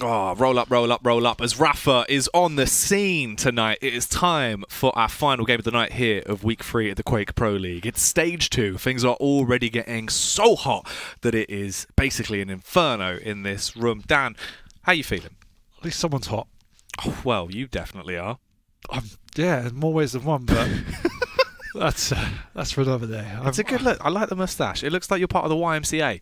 Oh, roll up, roll up, roll up. As Rafa is on the scene tonight, it is time for our final game of the night here of week three of the Quake Pro League. It's stage two. Things are already getting so hot that it is basically an inferno in this room. Dan, how you feeling? At least someone's hot. Oh, well, you definitely are. Um, yeah, in more ways than one, but that's uh, that's for another day. It's a good look. I like the mustache. It looks like you're part of the YMCA.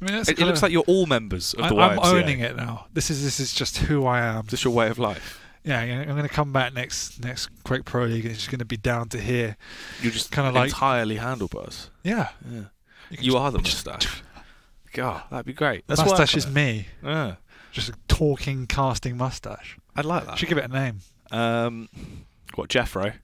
I mean, that's It, it looks like you're all members of I, the I'm owning it now. This is this is just who I am. Is this your way of life? Yeah, I'm going to come back next next Quake Pro League, and it's just going to be down to here. You're just Kinda like- entirely handlebars. Yeah, Yeah. you, You just- are the mustache. God, that'd be great. Let's mustache is me, Yeah, just a talking, casting mustache. I'd like that. Should give it a name. Um, what Jeffro?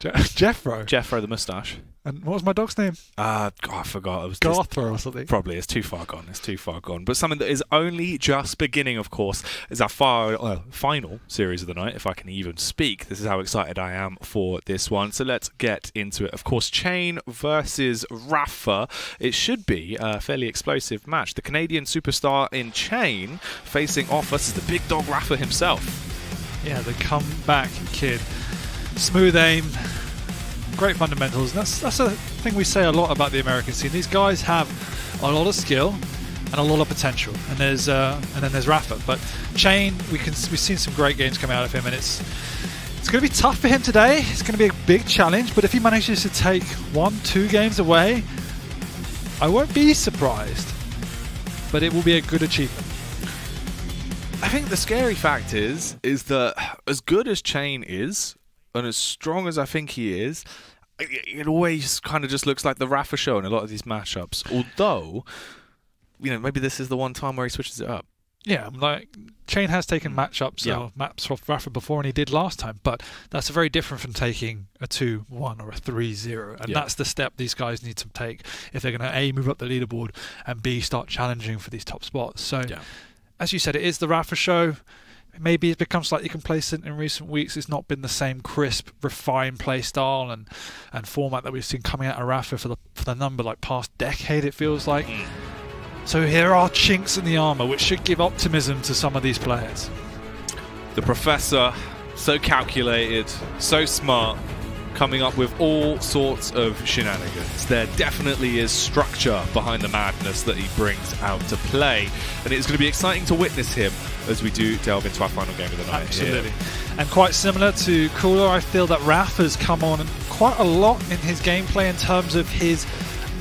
Je- Jeffro. Jeffro the mustache. And what was my dog's name? God, I forgot. It was Garthro or something. Probably it's too far gone. It's too far gone. But something that is only just beginning, of course, is our far, uh, final series of the night, if I can even speak. This is how excited I am for this one. So let's get into it. Of course, Chain versus Rafa. It should be a fairly explosive match. The Canadian superstar in Chain facing off versus the big dog Rafa himself. Yeah, the comeback kid. Smooth aim, great fundamentals. And that's that's a thing we say a lot about the American scene. These guys have a lot of skill and a lot of potential. And there's uh, and then there's Rafa. But Chain, we can we've seen some great games coming out of him, and it's it's going to be tough for him today. It's going to be a big challenge. But if he manages to take one, two games away, I won't be surprised. But it will be a good achievement. I think the scary fact is is that as good as Chain is, and as strong as I think he is, it it always kind of just looks like the Rafa show in a lot of these matchups. Although, you know, maybe this is the one time where he switches it up. Yeah, I'm like Chain has taken mm. matchups Yeah. or maps off Rafa before, and he did last time. But that's very different from taking a two-one or a three-zero, and Yeah. that's the step these guys need to take if they're going to a move up the leaderboard and b start challenging for these top spots. So, Yeah. as you said, it is the Rafa show. Maybe it's become slightly complacent in recent weeks. It's not been the same crisp, refined play style and, and format that we've seen coming out of Rafa for the for the number like past decade. It feels like. So here are chinks in the armor, which should give optimism to some of these players. The professor, so calculated, so smart, coming up with all sorts of shenanigans. There definitely is structure behind the madness that he brings out to play, and it's going to be exciting to witness him as we do delve into our final game of the night. here. Absolutely. And quite similar to Cooller, I feel that Raph has come on quite a lot in his gameplay in terms of his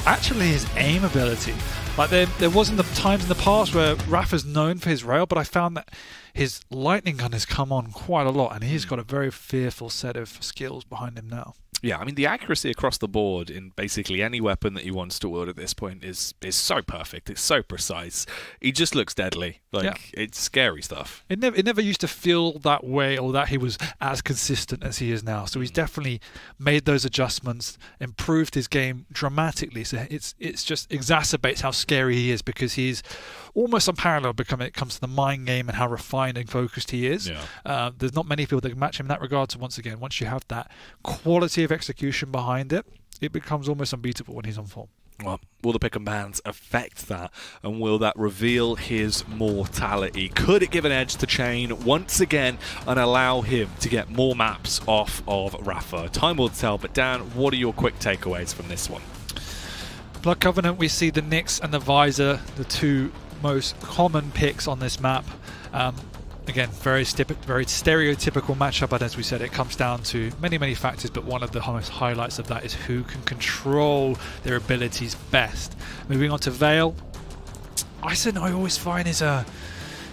actually his aim ability. Like there, there wasn't the times in the past where Rafa's known for his rail, but I found that his lightning gun has come on quite a lot, and he's hmm. got a very fearful set of skills behind him now. Yeah, I mean the accuracy across the board in basically any weapon that he wants to wield at this point is is so perfect. It's so precise. He just looks deadly. Like Yeah. it's scary stuff. It never, it never used to feel that way or that he was as consistent as he is now. So he's hmm. definitely made those adjustments, improved his game dramatically. So it's it's just exacerbates how scary he is because he's almost unparalleled become it comes to the mind game and how refined and focused he is. Yeah. Uh, there's not many people that can match him in that regard. So once again, once you have that quality of execution behind it, it becomes almost unbeatable when he's on form. Well, will the pick and bans affect that, and will that reveal his mortality? Could it give an edge to Chain once again and allow him to get more maps off of Rafa? Time will tell. But Dan, what are your quick takeaways from this one? Blood Covenant, we see the Nyx and the Visor, the two most common picks on this map. Um, again, very very stereotypical matchup, but as we said, it comes down to many, many factors. But one of the most highlights of that is who can control their abilities best. Moving on to Vale, Eisen I always find is a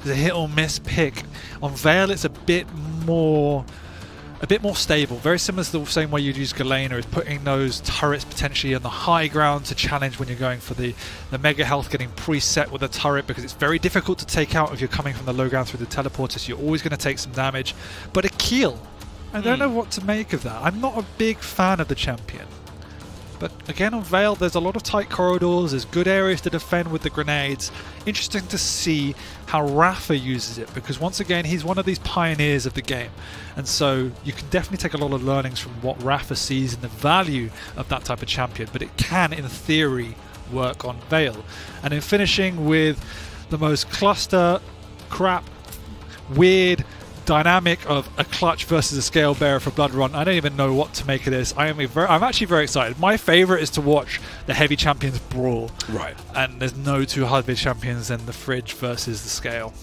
is a hit or miss pick. On Vale, it's a bit more a bit more stable, very similar to the same way you'd use Galena, is putting those turrets potentially on the high ground to challenge when you're going for the, the mega health, getting preset with a turret because it's very difficult to take out if you're coming from the low ground through the teleporter, so you're always going to take some damage. But a keel, I don't Hmm. know what to make of that. I'm not a big fan of the champion. But again, on Vale, there's a lot of tight corridors, there's good areas to defend with the grenades. Interesting to see how Rafa uses it because, once again, he's one of these pioneers of the game. And so you can definitely take a lot of learnings from what Rafa sees in the value of that type of champion, but it can, in theory, work on Vale. And in finishing with the most cluster crap weird dynamic of a clutch versus a scale bearer for Blood Run. I don't even know what to make of this. I am very, I'm actually very excited. My favorite is to watch the heavy champions brawl. Right. And there's no two heavy champions than the fridge versus the scale.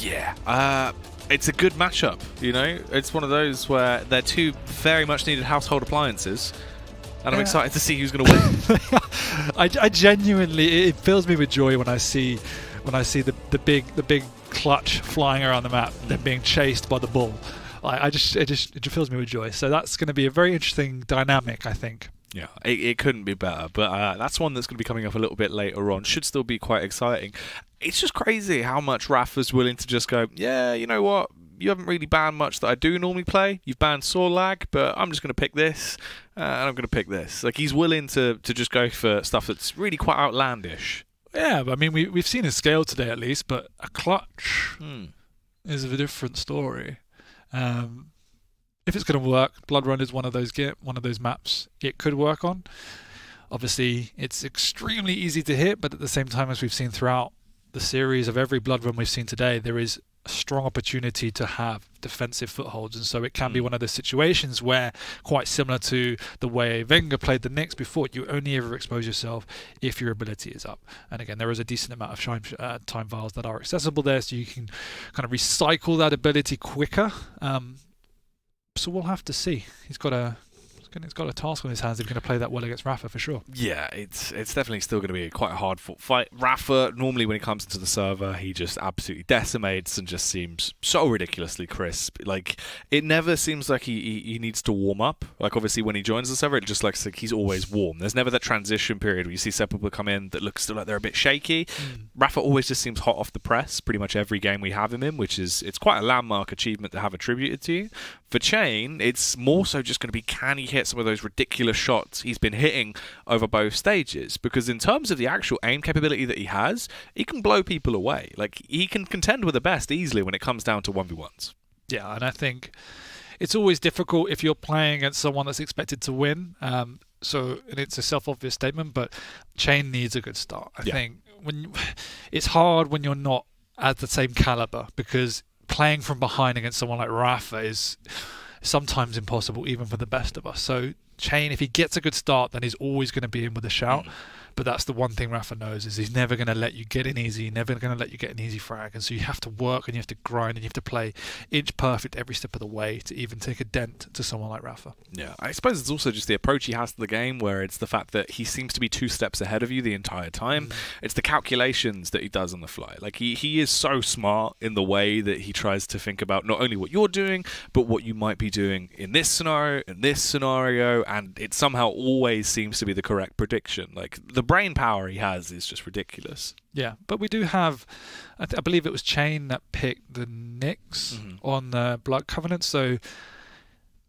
Yeah. Uh, it's a good matchup, you know? It's one of those where they're two very much needed household appliances. And I'm Yeah. excited to see who's going to win. I, I genuinely, it fills me with joy when I see, when I see the, the big, the big clutch flying around the map, then being chased by the bull. I, I just, it just, it just fills me with joy. So that's going to be a very interesting dynamic, I think. Yeah, it, it couldn't be better. But uh, that's one that's going to be coming up a little bit later on. Should still be quite exciting. It's just crazy how much Rafa's willing to just go, yeah, you know what? You haven't really banned much that I do normally play. You've banned Sorlag, but I'm just going to pick this, uh, and I'm going to pick this. Like, he's willing to, to just go for stuff that's really quite outlandish. Yeah, but I mean, we, we've seen a scale today at least, but a clutch Hmm. is a different story. Um, if it's going to work, Blood Run is one of those get one of those maps it could work on. Obviously, it's extremely easy to hit, but at the same time, as we've seen throughout the series of every Blood Run we've seen today, there is a strong opportunity to have defensive footholds, and so it can be Mm. one of those situations where, quite similar to the way Vengeurr played the Nyx before, you only ever expose yourself if your ability is up. And again, there is a decent amount of time, uh, time vials that are accessible there, so you can kind of recycle that ability quicker. Um, so we'll have to see. He's got a got- he's got a task on his hands if he's going to play that well against Rafa for sure. Yeah, it's it's definitely still going to be quite a hard fought fight. Rafa, normally when he comes into the server, he just absolutely decimates and just seems so ridiculously crisp. Like it never seems like he, he, he needs to warm up. Like obviously when he joins the server, it just looks like he's always warm. There's never that transition period where you see people come in that looks still like they're a bit shaky. Hmm. Rafa always just seems hot off the press. Pretty much every game we have him in, which is it's quite a landmark achievement to have attributed to you. For Chain, it's more so just going to be can he hit some of those ridiculous shots he's been hitting over both stages? Because in terms of the actual aim capability that he has, he can blow people away. Like he can contend with the best easily when it comes down to one v ones. Yeah, and I think it's always difficult if you're playing against someone that's expected to win. Um, so and it's a self-obvious statement, but Chain needs a good start. I Yeah. think when it's hard when you're not at the same caliber because playing from behind against someone like Rafa is sometimes impossible, even for the best of us. So Chain, if he gets a good start, then he's always going to be in with a shout. Mm. But that's the one thing Rafa knows is he's never going to let you get in easy, never going to let you get an easy frag, and so you have to work and you have to grind and you have to play inch perfect every step of the way to even take a dent to someone like Rafa. Yeah, I suppose it's also just the approach he has to the game, where it's the fact that he seems to be two steps ahead of you the entire time. Mm. It's the calculations that he does on the fly. Like he, he is so smart in the way that he tries to think about not only what you're doing, but what you might be doing in this scenario, in this scenario, and it somehow always seems to be the correct prediction. Like the brain power he has is just ridiculous. Yeah, but we do have, I, th- I believe it was Chain that picked the Nyx Mhm. on the Blood Covenant, so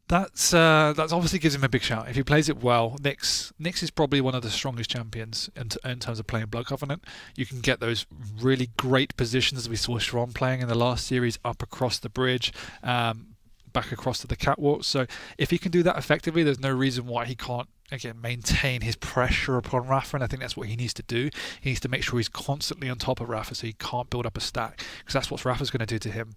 that's uh, that's obviously gives him a big shout. If he plays it well, Nyx Nyx is probably one of the strongest champions in, t- in terms of playing Blood Covenant. You can get those really great positions as we saw Sharon playing in the last series up across the bridge. Um, back across to the catwalk so if he can do that effectively there's no reason why he can't again maintain his pressure upon Rafa and I think that's what he needs to do he needs to make sure he's constantly on top of Rafa so he can't build up a stack because that's what Rafa's going to do to him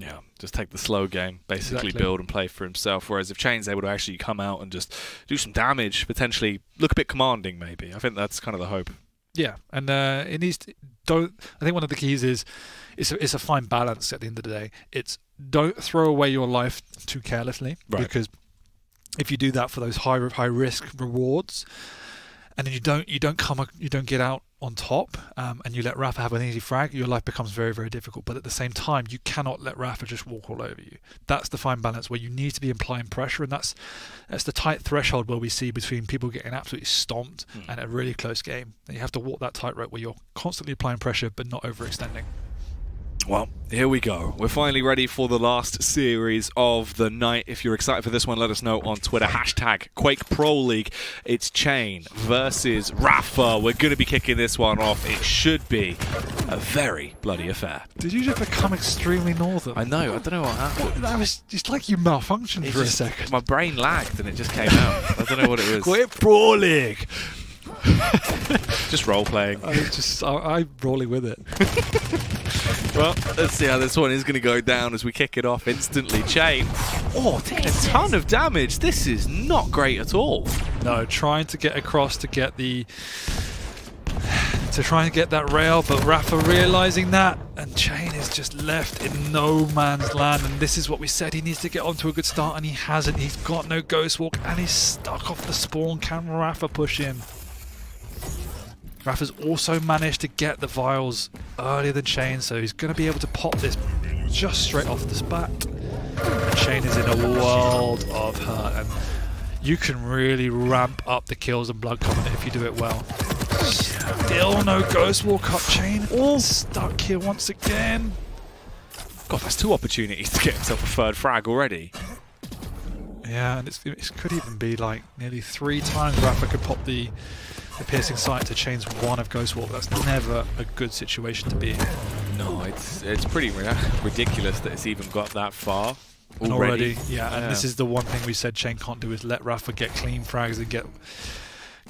Yeah, just take the slow game, basically Exactly. build and play for himself. Whereas if Chain's able to actually come out and just do some damage, potentially look a bit commanding, maybe. I think that's kind of the hope. Yeah, and uh, it needs to, don't. I think one of the keys is it's a, it's a fine balance at the end of the day. It's don't throw away your life too carelessly Right. because if you do that for those high high risk rewards, and then you don't you don't come you don't get out on top, um, and you let Rafa have an easy frag, your life becomes very very difficult. But at the same time, you cannot let Rafa just walk all over you. That's the fine balance where you need to be applying pressure, and that's that's the tight threshold where we see between people getting absolutely stomped Hmm. and a really close game. And you have to walk that tightrope where you're constantly applying pressure but not overextending. Well, here we go. We're finally ready for the last series of the night. If you're excited for this one, let us know on Twitter. Hashtag Quake Pro League. It's Chain versus Rafa. We're going to be kicking this one off. It should be a very bloody affair. Did you just become extremely northern? I know. I don't know what happened. that was just like you malfunctioned It for just- a second. My brain lagged and it just came out. I don't know what it was. Quit Pro League. Just role playing. I just I, I'm rolling with it. Well, let's see how this one is going to go down as we kick it off instantly. Chain, oh, taking a ton of damage. This is not great at all. No, trying to get across to get the to try and get that rail, but Rafa realizing that, and Chain is just left in no man's land. And this is what we said. He needs to get onto a good start, and he hasn't. He's got no Ghost Walk, and he's stuck off the spawn. Can Rafa push in? Rafa's also managed to get the vials earlier than Chain, so he's going to be able to pop this just straight off the spat. And Chain is in a world of hurt, and you can really ramp up the kills and Blood coming if you do it well. Still no Ghost Walk up chain. All stuck here once again. God, that's two opportunities to get himself a third frag already. Yeah, and it could even be like nearly three times Rafa could pop the, the piercing sight to chains one of Ghost Walk. That's never a good situation to be in. No, it's it's pretty ridiculous that it's even got that far. Already, already yeah, yeah, and this is the one thing we said Chain can't do is let Rafa get clean frags and get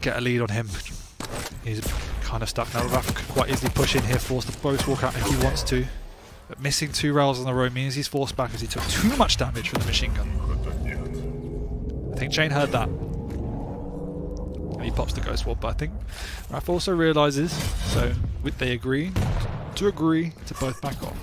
get a lead on him. He's kind of stuck now. Rafa could quite easily push in here, force the Ghost Walk out if he wants to. But missing two rails on the road means he's forced back as he took too much damage from the machine gun. I think Chain heard that. He pops the Ghost but I think Rafa also realizes, so with they agree to agree to both back off.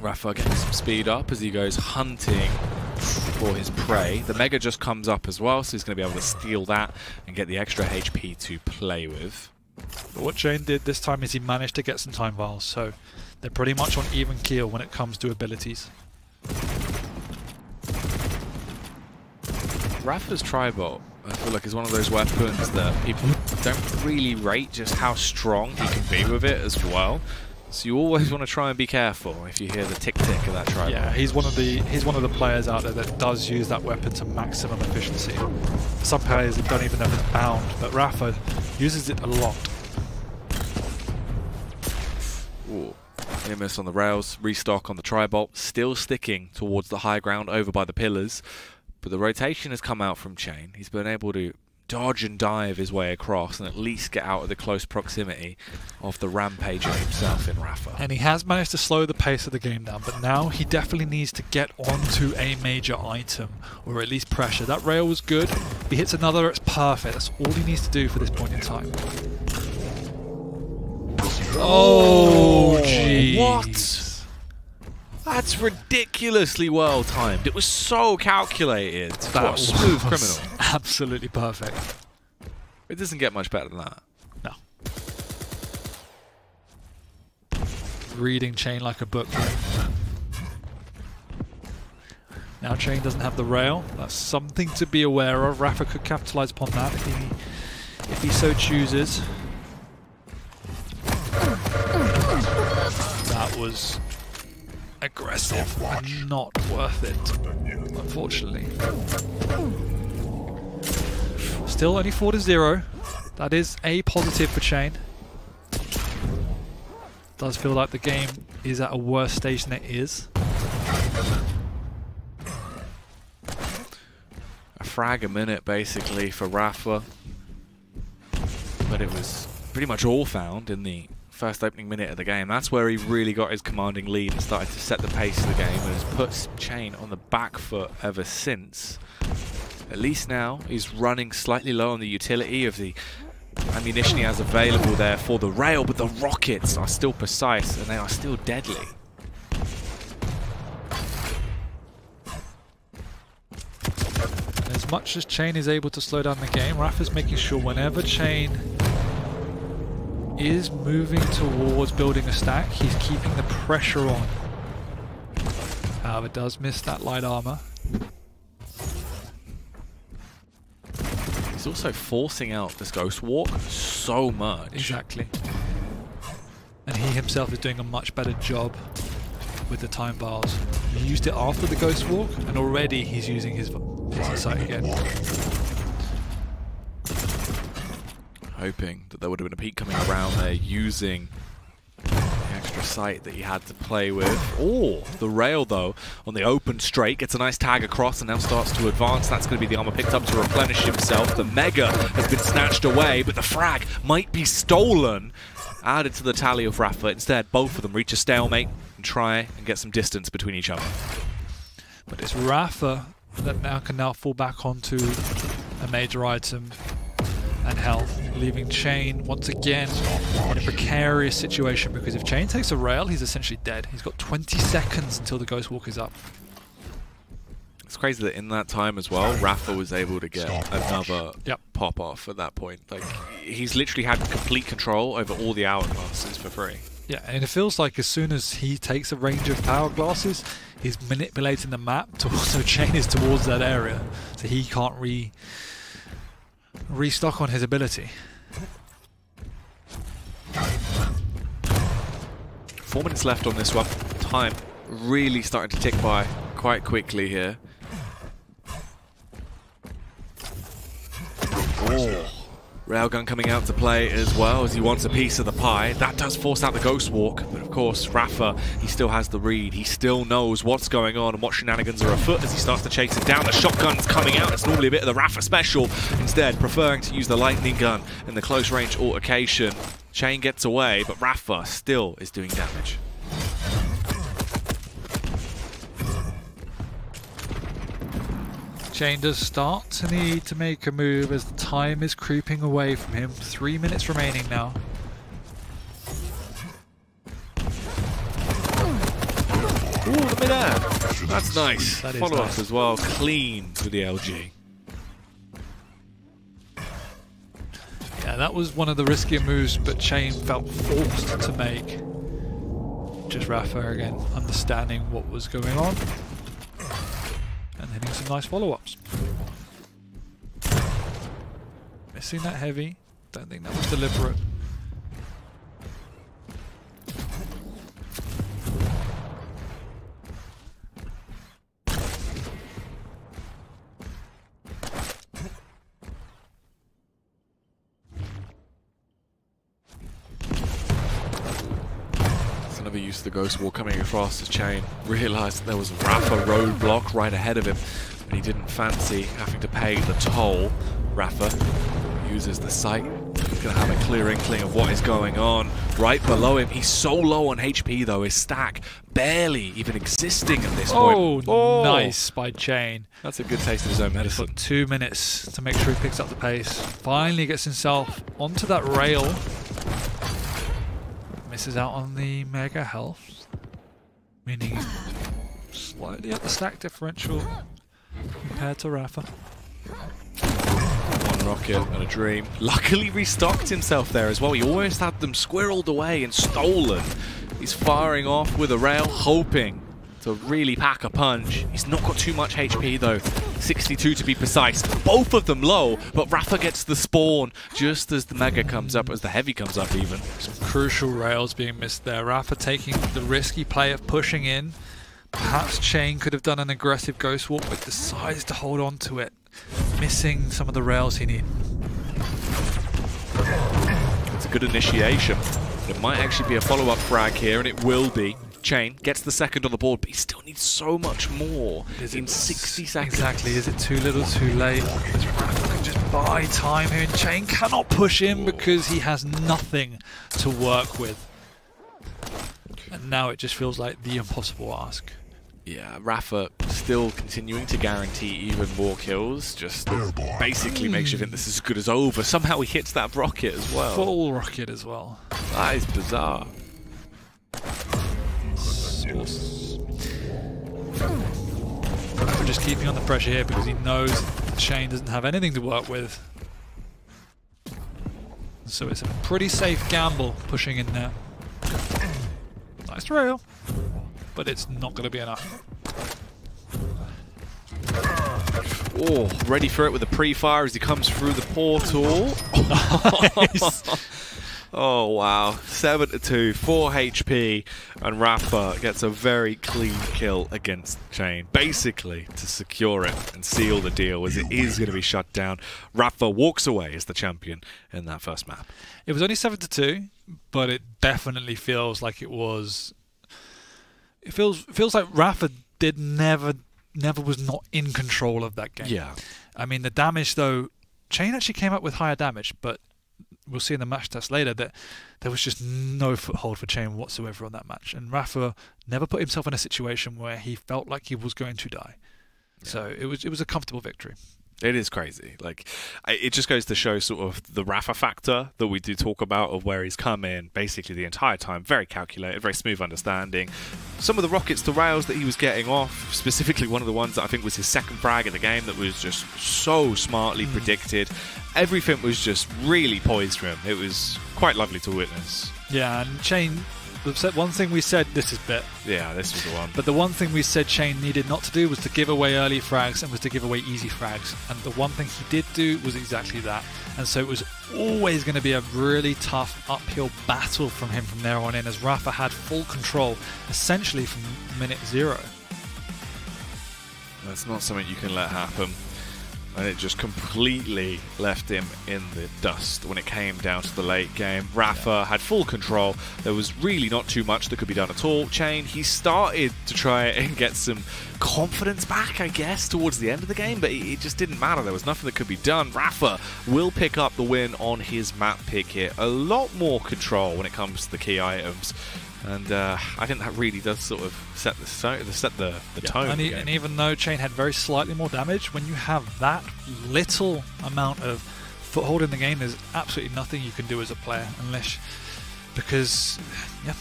Rafa getting some speed up as he goes hunting for his prey. The Mega just comes up as well, so he's going to be able to steal that and get the extra HP to play with. But what Chain did this time is he managed to get some time vials, so they're pretty much on even keel when it comes to abilities. Rafa's Tribolt, I feel like is one of those weapons that people don't really rate just how strong he can be with it as well. So you always want to try and be careful if you hear the tick tick of that Tribolt. Yeah, he's one of the he's one of the players out there that does use that weapon to maximum efficiency. Some players don't even know if it's bound, but Rafa uses it a lot. Ooh. on the rails, restock on the Tribolt, still sticking towards the high ground over by the pillars. But the rotation has come out from Chain. He's been able to dodge and dive his way across and at least get out of the close proximity of the rampager himself in Rafa. And he has managed to slow the pace of the game down, but now he definitely needs to get onto a major item, or at least pressure. That rail was good. If he hits another, it's perfect. That's all he needs to do for this point in time. Oh, jeez. What? That's ridiculously well timed. It was so calculated. That what smooth criminal. Absolutely perfect. It doesn't get much better than that. No. Reading Chain like a book. Now Chain doesn't have the rail. That's something to be aware of. Rafa could capitalize upon that if he, if he so chooses. That was aggressive and not worth it, unfortunately. Still only 4 to 0. That is a positive for Chain. Does feel like the game is at a worse stage than it is. A frag a minute basically for Rafa. But it was pretty much all found in the first opening minute of the game. That's where he really got his commanding lead and started to set the pace of the game and has put Chain on the back foot ever since. At least now he's running slightly low on the utility of the ammunition he has available there for the rail, but the rockets are still precise and they are still deadly. As much as Chain is able to slow down the game, Rafa's making sure whenever Chain is moving towards building a stack. He's keeping the pressure on. However, does miss that light armor. He's also forcing out this Ghost Walk so much. Exactly. And he himself is doing a much better job with the time bars. He used it after the Ghost Walk, and already he's using his, his insight again hoping that there would have been a peek coming around there using the extra sight that he had to play with. Oh, the rail though on the open straight gets a nice tag across and now starts to advance. That's going to be the armor picked up to replenish himself. The Mega has been snatched away, but the frag might be stolen. added to the tally of Rafa. Instead, both of them reach a stalemate and try and get some distance between each other. But it's Rafa that now can now fall back onto a major item and health, leaving Chain once again in a precarious situation because if Chain takes a rail, he's essentially dead. He's got 20 seconds until the Ghost Walk is up. It's crazy that in that time as well, Rafa was able to get another Yep. pop off at that point. Like he's literally had complete control over all the hourglasses for free. Yeah, and it feels like as soon as he takes a range of power glasses, he's manipulating the map to also chain is towards that area, so he can't re restock on his ability. Four minutes left on this one. Time really starting to tick by quite quickly here. Oh. Railgun coming out to play as well as he wants a piece of the pie. That does force out the Ghost Walk, but of course Rafa, he still has the read. He still knows what's going on and what shenanigans are afoot as he starts to chase it down. The shotgun's coming out. It's normally a bit of the Rafa special. Instead, preferring to use the lightning gun in the close range altercation. Chain gets away, but Rafa still is doing damage. Chain does start to need to make a move as the time is creeping away from him. Three minutes remaining now. Ooh, the mid-air. That's nice. That Follow nice. up as well. Clean with the LG. Yeah, that was one of the riskier moves, but Chain felt forced to make. Just Rafa again, understanding what was going on. Hitting some nice follow-ups. Missing that heavy. Don't think that was deliberate. The Ghost Walk coming across his chain. Realised that there was a Rafa roadblock right ahead of him, but he didn't fancy having to pay the toll. Rafa uses the sight. He's going to have a clear inkling of what is going on. Right below him, he's so low on HP though, his stack barely even existing at this Oh, point. Oh, nice by Chain. That's a good taste of his own medicine. Got two minutes to make sure he picks up the pace. Finally gets himself onto that rail. Misses out on the mega health. Meaning slightly at the stack differential compared to Rafa. One rocket and a dream. Luckily restocked himself there as well. He almost had them squirreled away and stolen. He's firing off with a rail, hoping to really pack a punch. He's not got too much HP though. 62 to be precise. Both of them low, but Rafa gets the spawn just as the mega comes up, as the heavy comes up even. Some crucial rails being missed there. Rafa taking the risky play of pushing in. Perhaps Chain could have done an aggressive ghost walk, but decides to hold on to it. Missing some of the rails he needed. It's a good initiation. It might actually be a follow-up frag here, and it will be. Chain gets the second on the board, but he still needs so much more Is in 60 seconds. Exactly. Is it too little, too late? Rafa can just buy time here, and Chain cannot push in because he has nothing to work with. And now it just feels like the impossible ask. Yeah, Rafa still continuing to guarantee even more kills, just basically makes you think this is as good as over. Somehow he hits that rocket as well. Full rocket as well. That is bizarre. Rafa just keeping on the pressure here because he knows Chain doesn't have anything to work with. So it's a pretty safe gamble pushing in there. Nice rail, but it's not going to be enough. Oh, ready for it with a pre-fire as he comes through the portal. oh wow, seven to two, four HP, and Rafa gets a very clean kill against Chain, basically to secure it and seal the deal as it is going to be shut down. Rafa walks away as the champion in that first map. It was only seven to two, but it definitely feels like it was. It feels feels like Rafa did never never was not in control of that game. Yeah, I mean the damage though, Chain actually came up with higher damage, but we'll see in the match test later that there was just no foothold for Chain whatsoever on that match. And Rafa never put himself in a situation where he felt like he was going to die. Yeah. So it was it was a comfortable victory. It is crazy. Like, it just goes to show sort of the Rafa factor that we do talk about of where he's come in basically the entire time. Very calculated, very smooth understanding. Some of the rockets to rails that he was getting off, specifically one of the ones that I think was his second frag of the game that was just so smartly mm. predicted. Everything was just really poised for him. It was quite lovely to witness. Yeah, and Chain the one thing we said this is bit. Yeah, this was the one. But the one thing we said Chain needed not to do was to give away early frags and was to give away easy frags. And the one thing he did do was exactly that. And so it was always going to be a really tough uphill battle from him from there on in as Rafa had full control essentially from minute zero. That's not something you can let happen and it just completely left him in the dust when it came down to the late game. Rafa yeah. had full control. There was really not too much that could be done at all. Chain, he started to try and get some confidence back, I guess, towards the end of the game, but it just didn't matter. There was nothing that could be done. Rafa will pick up the win on his map pick here. A lot more control when it comes to the key items and uh, I think that really does sort of set the set the, the yeah. tone. And, and, even though Chain had very slightly more damage, when you have that little amount of foothold in the game, there's absolutely nothing you can do as a player unless because yeah,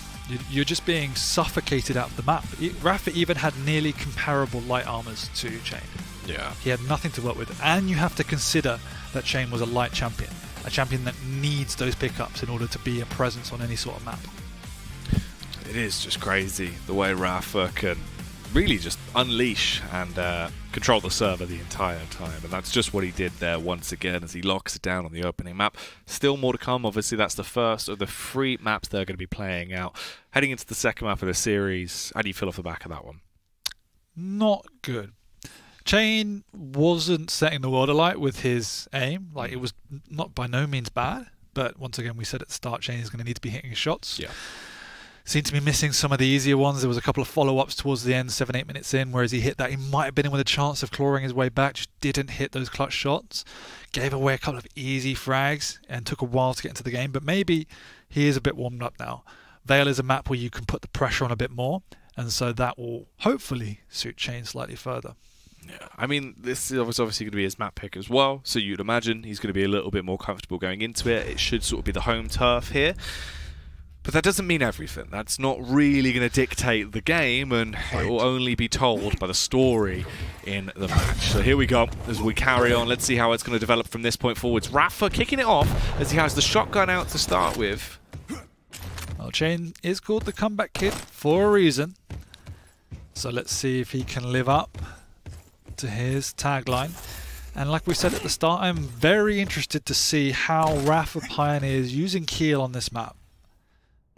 you're just being suffocated out of the map. Rafa even had nearly comparable light armors to Chain. Yeah, he had nothing to work with, and you have to consider that Chain was a light champion, a champion that needs those pickups in order to be a presence on any sort of map it is just crazy the way Rafa can really just unleash and uh, control the server the entire time. And that's just what he did there once again as he locks it down on the opening map. Still more to come. Obviously, that's the first of the three maps they're going to be playing out. Heading into the second map of the series, how do you feel off the back of that one? Not good. Chain wasn't setting the world alight with his aim. Like, it was not by no means bad. But once again, we said at the start, Chain is going to need to be hitting his shots. Yeah seemed to be missing some of the easier ones. There was a couple of follow-ups towards the end, seven, eight minutes in, whereas he hit that. He might have been in with a chance of clawing his way back, just didn't hit those clutch shots. Gave away a couple of easy frags and took a while to get into the game, but maybe he is a bit warmed up now. Vale is a map where you can put the pressure on a bit more, and so that will hopefully suit Chain slightly further. Yeah, I mean, this is obviously going to be his map pick as well, so you'd imagine he's going to be a little bit more comfortable going into it. It should sort of be the home turf here. But that doesn't mean everything. That's not really going to dictate the game, and it will only be told by the story in the match. So here we go as we carry on. Let's see how it's going to develop from this point forwards. Rafa kicking it off as he has the shotgun out to start with. Well, Chain is called the comeback kid for a reason. So let's see if he can live up to his tagline. And like we said at the start, I'm very interested to see how Rafa pioneers using Keel on this map.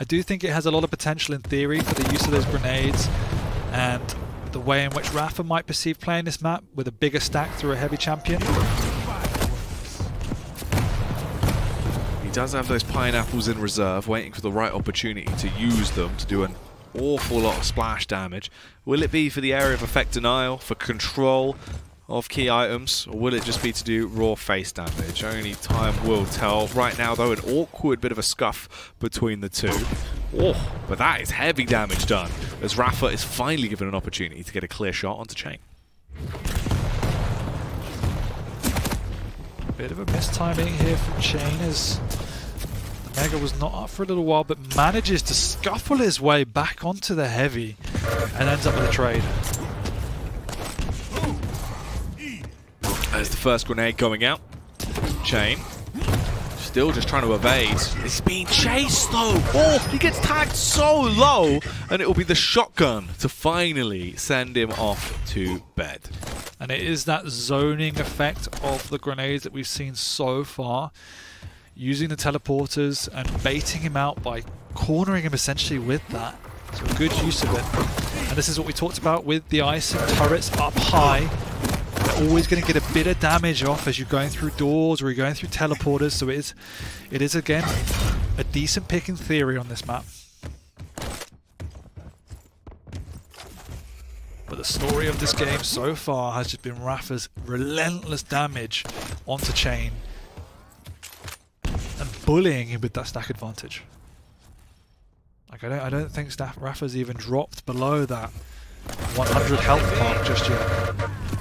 I do think it has a lot of potential in theory for the use of those grenades and the way in which Rafa might perceive playing this map with a bigger stack through a heavy champion. He does have those pineapples in reserve, waiting for the right opportunity to use them to do an awful lot of splash damage. Will it be for the area of effect denial, for control, of key items, or will it just be to do raw face damage? Only time will tell. Right now, though, an awkward bit of a scuff between the two. Oh, but that is heavy damage done, as Rafa is finally given an opportunity to get a clear shot onto Chain. Bit of a mistiming here from Chain as Mega was not up for a little while, but manages to scuffle his way back onto the Heavy and ends up with a trade. There's the first grenade going out. Chain. Still just trying to evade. He's being chased though. Oh, he gets tagged so low. And it will be the shotgun to finally send him off to bed. And it is that zoning effect of the grenades that we've seen so far. Using the teleporters and baiting him out by cornering him essentially with that. So good use of it. And this is what we talked about with the Eisen turrets up high always going to get a bit of damage off as you're going through doors or you're going through teleporters. So it is, it is again a decent pick in theory on this map. But the story of this game so far has just been Rafa's relentless damage onto Chain And bullying him with that stack advantage. Like I don't, I don't think Rafa's even dropped below that 100 health mark just yet.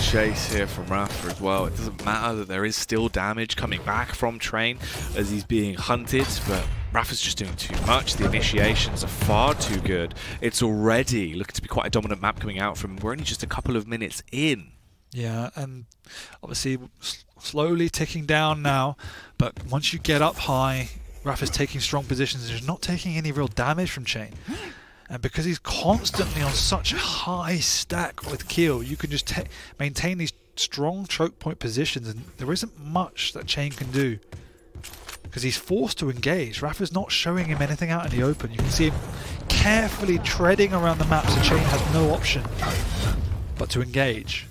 Chase here from Rafa as well. It doesn't matter that there is still damage coming back from Train as he's being hunted, but Rafa's just doing too much. The initiations are far too good. It's already looking to be quite a dominant map coming out from. We're only just a couple of minutes in. Yeah, and obviously slowly ticking down now, but once you get up high, Rafa's taking strong positions and he's not taking any real damage from Chain. And because he's constantly on such a high stack with Keel, you can just maintain these strong choke point positions and there isn't much that Chain can do. Because he's forced to engage. Rafa's not showing him anything out in the open. You can see him carefully treading around the map so Chain has no option but to engage.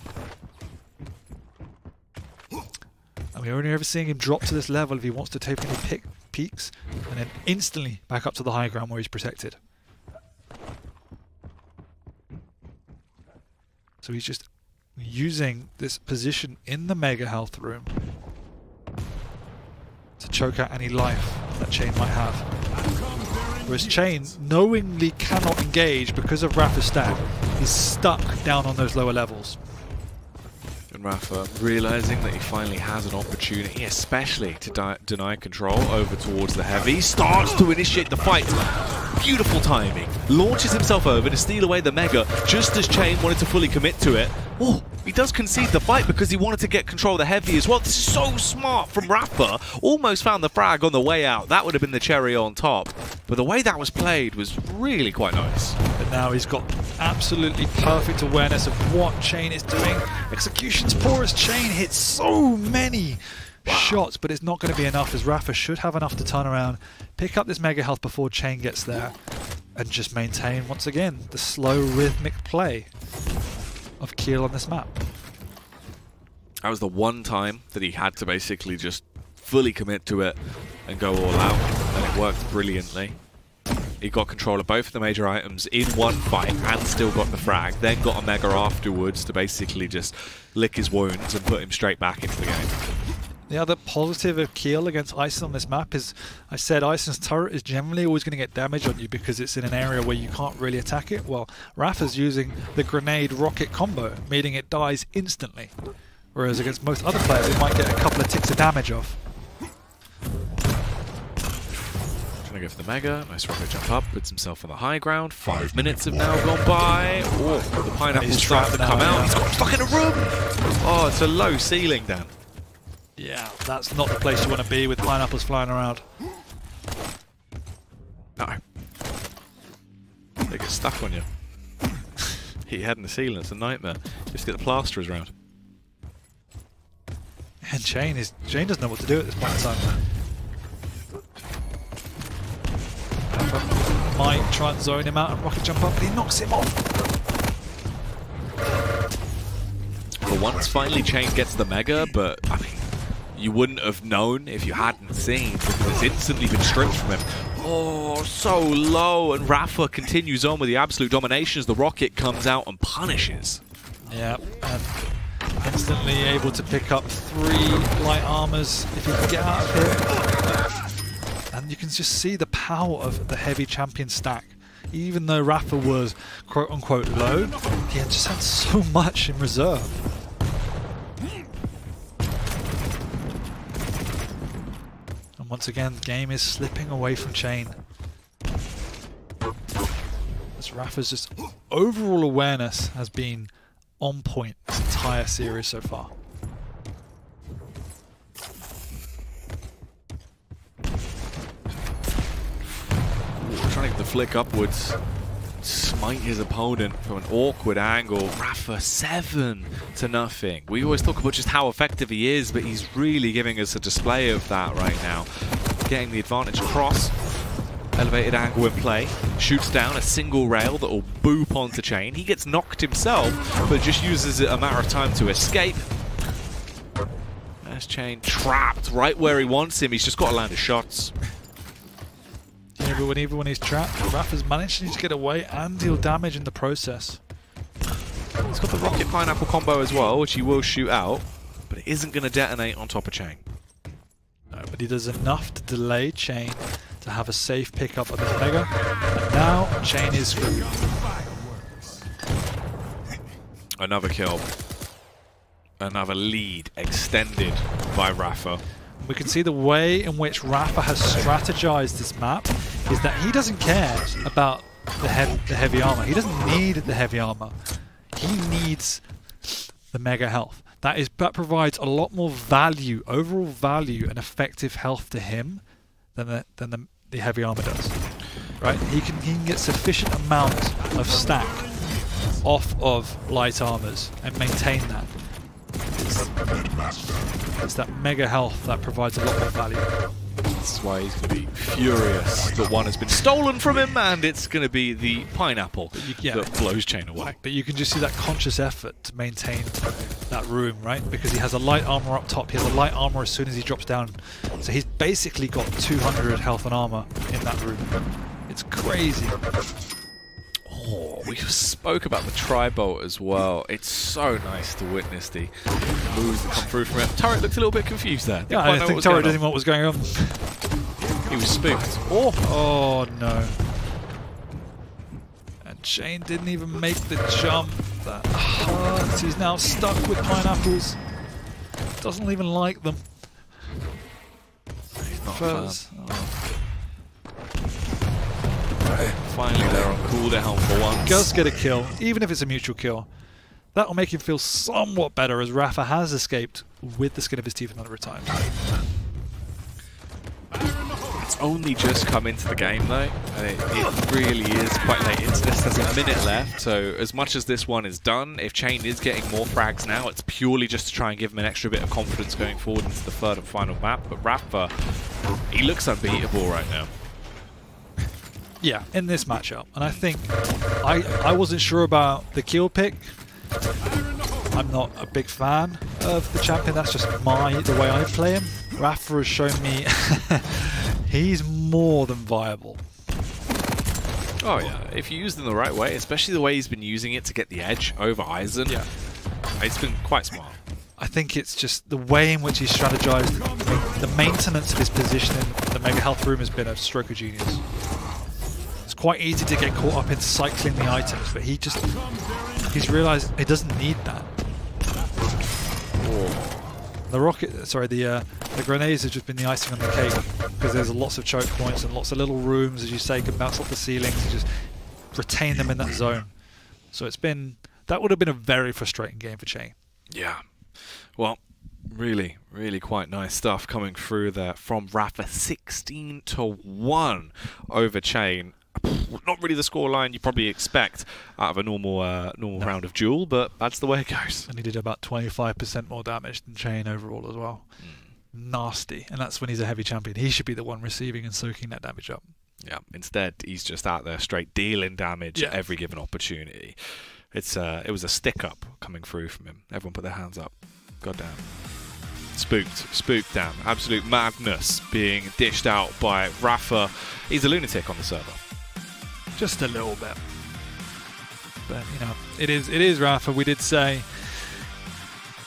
And we're only ever seeing him drop to this level if he wants to take any pick peaks and then instantly back up to the high ground where he's protected. So he's just using this position in the Mega Health room to choke out any life that Chain might have. Whereas Chain knowingly cannot engage because of Rafa's stack. He's stuck down on those lower levels. Rafa realizing that he finally has an opportunity, especially to deny control over towards the heavy, starts to initiate the fight. Beautiful timing. Launches himself over to steal away the Mega just as Chain wanted to fully commit to it. Oh, he does concede the fight because he wanted to get control of the heavy as well. This is so smart from Rafa. Almost found the frag on the way out. That would have been the cherry on top. But the way that was played was really quite nice. And now he's got absolutely perfect awareness of what Chain is doing. Execution's poor as Chain hits so many shots, but it's not going to be enough as Rafa should have enough to turn around, pick up this mega health before Chain gets there, and just maintain, once again, the slow rhythmic play of Keel on this map. That was the one time that he had to basically just fully commit to it and go all out, and it worked brilliantly. He got control of both of the major items in one fight and still got the frag, then got a mega afterwards to basically just lick his wounds and put him straight back into the game. The other positive of Keel against Eisen on this map is, I said Eisen's turret is generally always going to get damage on you because it's in an area where you can't really attack it. Well, Rafa's using the grenade rocket combo, meaning it dies instantly. Whereas against most other players, it might get a couple of ticks of damage off. Trying to go for the Mega. Nice rocket jump up, puts himself on the high ground. Five minutes have now gone by. Oh, the pineapple's starting to come out. He's got stuck in a room. Oh, it's a low ceiling, Dan. Yeah, that's not the place you want to be with pineapples flying around. No. They get stuck on you. Your head in the ceiling, it's a nightmare. Just get the plasterers around. And Jane is Chain doesn't know what to do at this point in time. Might try and zone him out and rocket jump up, but he knocks him off. For once, finally Chain gets the Mega, but I mean, you wouldn't have known if you hadn't seen because it's instantly been stripped from him. Oh, so low, and Rafa continues on with the absolute domination as the rocket comes out and punishes. Yeah, and instantly able to pick up three light armors if he get out of here. And you can just see the power of the heavy champion stack. Even though Rafa was quote-unquote low, he just had so much in reserve. Once again, the game is slipping away from Chain. As Rafa's just overall awareness has been on point this entire series so far. trying to get the flick upwards smite his opponent from an awkward angle. Rafa, seven to nothing. We always talk about just how effective he is, but he's really giving us a display of that right now. Getting the advantage across. Elevated angle in play. Shoots down a single rail that will boop onto Chain. He gets knocked himself, but just uses it a matter of time to escape. There's Chain trapped right where he wants him. He's just got to land his shots. Yeah, but when, even when he's trapped, Rafa's managed to get away and deal damage in the process. He's got the rocket pineapple combo as well, which he will shoot out, but it isn't going to detonate on top of Chain. Right, but he does enough to delay Chain to have a safe pickup of the Mega. And now Chain is screwed. Another kill. Another lead extended by Rafa. We can see the way in which Rafa has strategized this map is that he doesn't care about the, he the heavy armor. He doesn't need the heavy armor. He needs the mega health. That is that provides a lot more value, overall value and effective health to him than the than the, the heavy armor does. Right? He can he can get sufficient amount of stack off of light armors and maintain that. It's that mega health that provides a lot more value. That's why he's going to be furious that one has been stolen from him, and it's going to be the pineapple you, yeah. that blows Chain away. But you can just see that conscious effort to maintain that room, right? Because he has a light armor up top. He has a light armor as soon as he drops down. So he's basically got 200 health and armor in that room. It's crazy. Oh, we spoke about the Tribolt as well. It's so nice to witness the moves that come through from him. Turret looked a little bit confused there. Didn't yeah, I think Turret didn't know what was going on. he was spooked. Oh, oh no. And Chain didn't even make the jump. That hurts. He's now stuck with pineapples. Doesn't even like them. He's not First, Finally, they're on cooldown for once. Does get a kill, even if it's a mutual kill. That will make him feel somewhat better as Rafa has escaped with the skin of his teeth another time. It's only just come into the game though, and it, it really is quite late into this. There's a minute left, so as much as this one is done, if Chain is getting more frags now, it's purely just to try and give him an extra bit of confidence going forward into the third and final map. But Rafa, he looks unbeatable right now. Yeah, in this matchup. And I think I I wasn't sure about the kill pick. I'm not a big fan of the champion. That's just my the way I play him. Rafa has shown me he's more than viable. Oh yeah, if you use them the right way, especially the way he's been using it to get the edge over Eisen, yeah. it's been quite smart. I think it's just the way in which he's strategized, the maintenance of his position in the Mega Health Room has been a stroke of genius quite easy to get caught up in cycling the items, but he just he's realised he doesn't need that. The rocket, sorry, the uh, the grenades have just been the icing on the cake because there's lots of choke points and lots of little rooms, as you say, can bounce off the ceilings and just retain them in that zone. So it's been that would have been a very frustrating game for Chain. Yeah. Well, really, really quite nice stuff coming through there from Rafa. 16 to 1 over Chain not really the scoreline you probably expect out of a normal uh, normal no. round of duel, but that's the way it goes. And he did about 25% more damage than Chain overall as well. Mm. Nasty. And that's when he's a heavy champion. He should be the one receiving and soaking that damage up. Yeah. Instead, he's just out there straight dealing damage yeah. at every given opportunity. It's uh, it was a stick up coming through from him. Everyone put their hands up. God damn. Spooked, spooked damn. Absolute madness being dished out by Rafa. He's a lunatic on the server just a little bit. But you know, it is it is Rafa. We did say,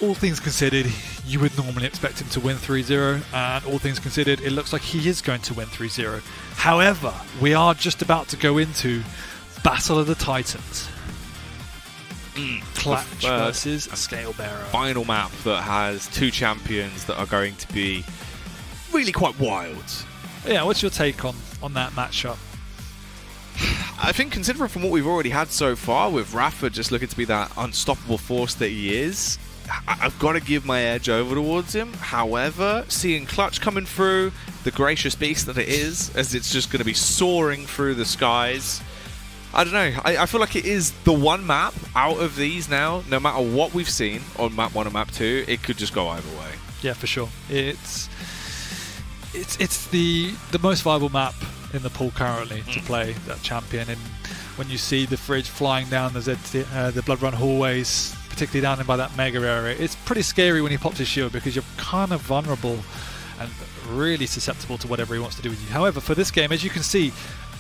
all things considered, you would normally expect him to win 3-0, and all things considered, it looks like he is going to win 3-0. However, we are just about to go into Battle of the Titans. Mm, Clutch uh, versus Scale Bearer. Final map that has two champions that are going to be really quite wild. Yeah, what's your take on, on that matchup? I think considering from what we've already had so far, with Rafa just looking to be that unstoppable force that he is, I've got to give my edge over towards him. However, seeing Clutch coming through, the gracious beast that it is, as it's just going to be soaring through the skies. I don't know. I, I, feel like it is the one map out of these now, no matter what we've seen on map one and map two, it could just go either way. Yeah, for sure. It's it's it's the the most viable map in the pool currently to mm. play that champion. And when you see the fridge flying down the Z, uh, the Blood Run hallways, particularly down in by that mega area, it's pretty scary when he pops his shield because you're kind of vulnerable and really susceptible to whatever he wants to do with you. However, for this game, as you can see,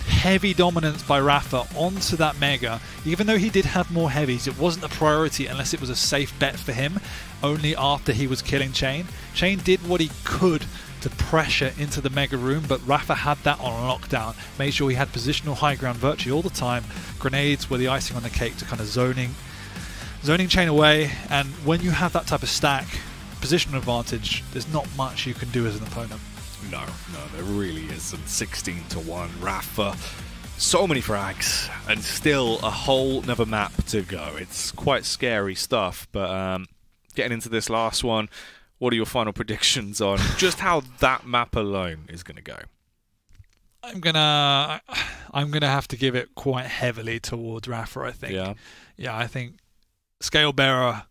heavy dominance by Rafa onto that Mega. Even though he did have more heavies, it wasn't a priority unless it was a safe bet for him, only after he was killing Chain. Chain did what he could to pressure into the Mega Room, but Rafa had that on lockdown. Made sure he had positional high ground virtually all the time. Grenades were the icing on the cake to kind of zoning, zoning chain away. And when you have that type of stack, positional advantage, there's not much you can do as an opponent. No, no, there really isn't. 16 to 1. Rafa, so many frags, and still a whole another map to go. It's quite scary stuff, but um, getting into this last one, what are your final predictions on just how that map alone is going to go? I'm gonna, I'm gonna have to give it quite heavily towards Rafa. I think. Yeah. Yeah, I think Scale Bearer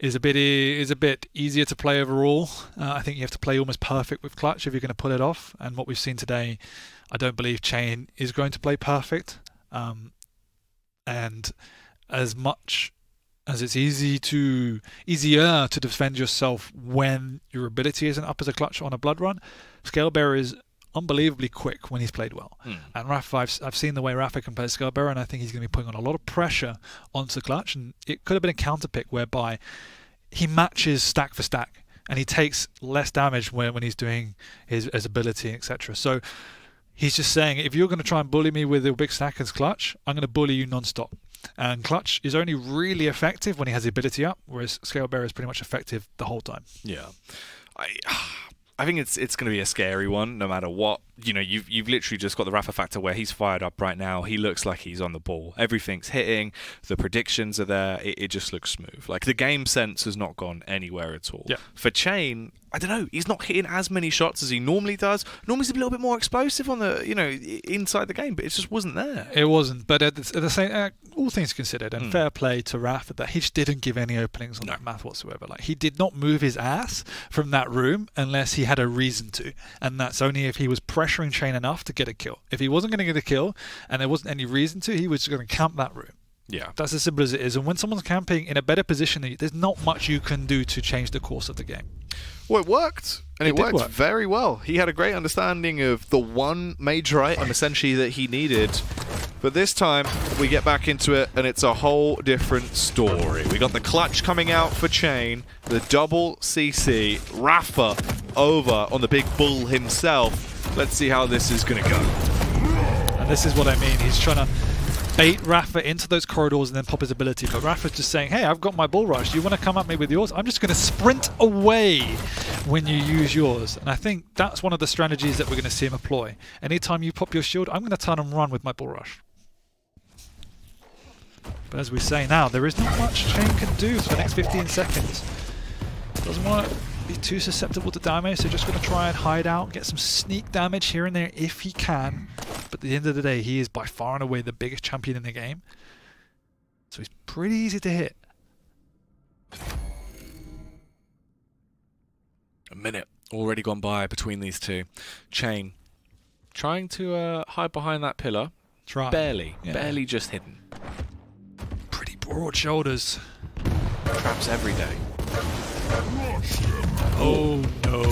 is a bit is a bit easier to play overall. Uh, I think you have to play almost perfect with clutch if you're going to pull it off. And what we've seen today, I don't believe Chain is going to play perfect. Um, and as much as it's easy to easier to defend yourself when your ability isn't up as a clutch on a blood run, Scale Bearer is unbelievably quick when he's played well. Hmm. And Rafa, I've, I've seen the way Rafa can play Scalebearer, and I think he's going to be putting on a lot of pressure onto Clutch. And it could have been a counter pick whereby he matches stack for stack, and he takes less damage when, when he's doing his, his ability, etc. So he's just saying, if you're going to try and bully me with a big stack as Clutch, I'm going to bully you non-stop. And Clutch is only really effective when he has the ability up, whereas Scalebearer is pretty much effective the whole time. Yeah. I I think it's it's going to be a scary one, no matter what. You know, you've you've literally just got the Rafa factor where he's fired up right now. He looks like he's on the ball. Everything's hitting. The predictions are there. It, it just looks smooth. Like the game sense has not gone anywhere at all. Yeah. For Chain, I don't know. He's not hitting as many shots as he normally does. Normally, he's a little bit more explosive on the you know inside the game, but it just wasn't there. It wasn't, but at the, at the same, uh, all things considered, and Hmm. fair play to Rafa that he just didn't give any openings on No. that math whatsoever. Like he did not move his ass from that room unless he had a reason to, and that's only if he was pressuring Chain enough to get a kill. If he wasn't going to get a kill and there wasn't any reason to, he was just going to camp that room. Yeah. That's as simple as it is. And when someone's camping in a better position, you, there's not much you can do to change the course of the game. Well, it worked, and It it, worked work. very well. He had a great understanding of the one major item essentially that he needed. But this time, we get back into it, and it's a whole different story. We got the clutch coming out for Chain, the double CC, Rafa over on the big bull himself. Let's see how this is going to go. And this is what I mean. He's trying to bait Rafa into those corridors and then pop his ability. But Rafa's just saying, hey, I've got my bull rush. You want to come at me with yours? I'm just going to sprint away when you use yours. And I think that's one of the strategies that we're going to see him employ. Anytime you pop your shield, I'm going to turn and run with my bull rush. But as we say now, there is not much Chain can do for the next 15 seconds. Doesn't want to be too susceptible to damage, so just going to try and hide out, get some sneak damage here and there if he can. But at the end of the day, he is by far and away the biggest champion in the game. So he's pretty easy to hit. A minute already gone by between these two. Chain trying to uh, hide behind that pillar. Try. Barely, Yeah. barely just hidden. Pretty broad shoulders. Traps every day. Oh no.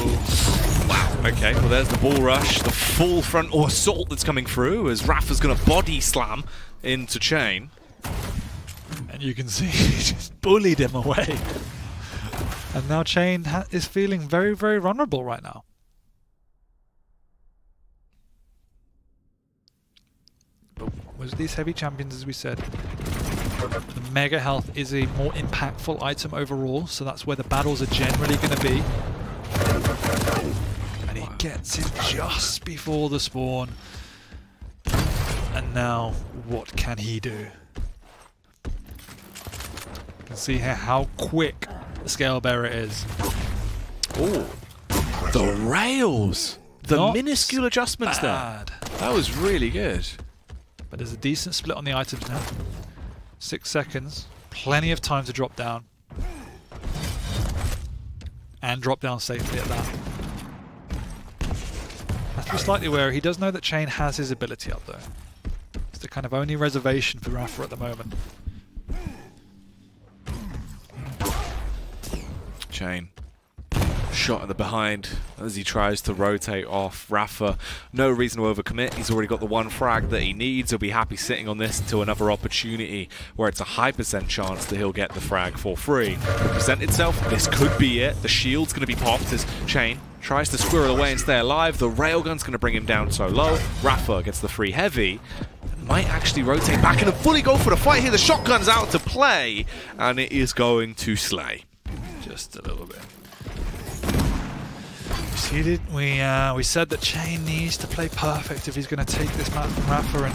Wow. Okay, well there's the bull rush, the full front or assault that's coming through as Rafa's going to body slam into Chain. And you can see he just bullied him away. And now Chain ha- is feeling very, very vulnerable right now. But with these heavy champions, as we said, The mega Health is a more impactful item overall, so that's where the battles are generally going to be. And he gets it just before the spawn. And now, what can he do? You can see here how quick the Scale Bearer is. Oh, the rails! The Not minuscule adjustments there. That was really good. But there's a decent split on the items now. Six seconds. Plenty of time to drop down. And drop down safely at that. Has to be slightly wary. He does know that Chain has his ability up though. It's the kind of only reservation for Rafa at the moment. Chain shot at the behind as he tries to rotate off Rafa. No reason to overcommit. He's already got the one frag that he needs. He'll be happy sitting on this until another opportunity where it's a high percent chance that he'll get the frag for free. Present itself. This could be it. The shield's going to be popped as Chain tries to squirrel away and stay alive. The railgun's going to bring him down so low. Rafa gets the free heavy might actually rotate back and fully go for the fight here. The shotgun's out to play, and it is going to slay. Just a little bit. See, did we uh, we said that Chain needs to play perfect if he's going to take this map from Rafa, and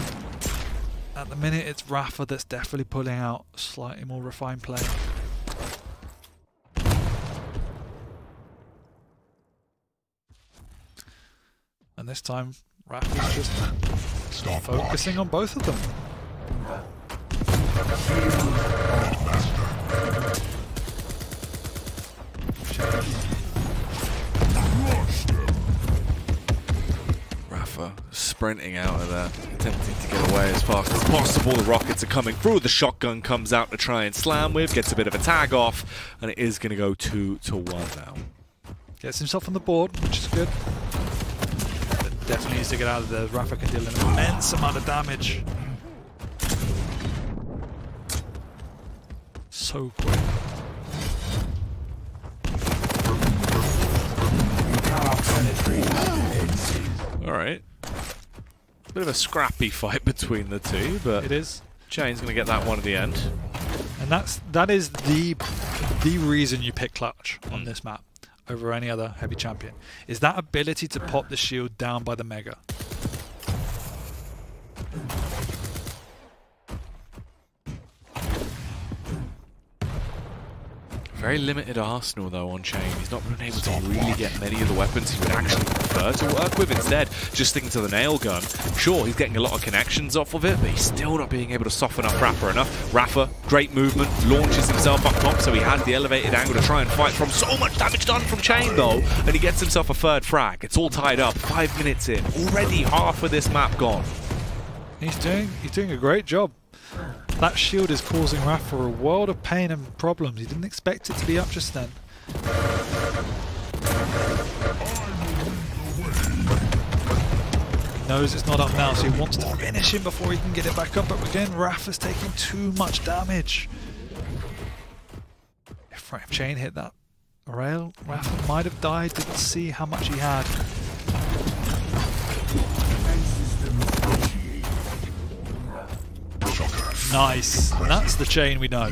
at the minute it's Rafa that's definitely pulling out slightly more refined play. And this time, Rafa's just Stop focusing on both of them. Rafa sprinting out of there, attempting to get away as fast as possible. The rockets are coming through. The shotgun comes out to try and slam with, gets a bit of a tag off, and it is going to go two to one now. Gets himself on the board, which is good. Definitely needs to get out of there. Rafa can deal an immense amount of damage. So quick. Alright. Bit of a scrappy fight between the two, but it is. Chain's going to get that one at the end. And that's that is the the reason you pick Clutch on this map over any other heavy champion is that ability to pop the shield down by the Mega. Very limited arsenal though on Chain. He's not been able to really get many of the weapons he would actually prefer to work with. Instead, just sticking to the nail gun. Sure, he's getting a lot of connections off of it, but he's still not being able to soften up Rafa enough. Rafa, great movement, launches himself up top, so he has the elevated angle to try and fight from. So much damage done from Chain though, and he gets himself a third frag. It's all tied up. Five minutes in, already half of this map gone. He's doing he's doing a great job. That shield is causing Rafa a world of pain and problems. He didn't expect it to be up just then. Knows it's not up now, so he wants to finish him before he can get it back up. But again, Rafa's taking too much damage. If Chain hit that rail, Rafa might have died. Didn't see how much he had. Nice. That's the chain we know.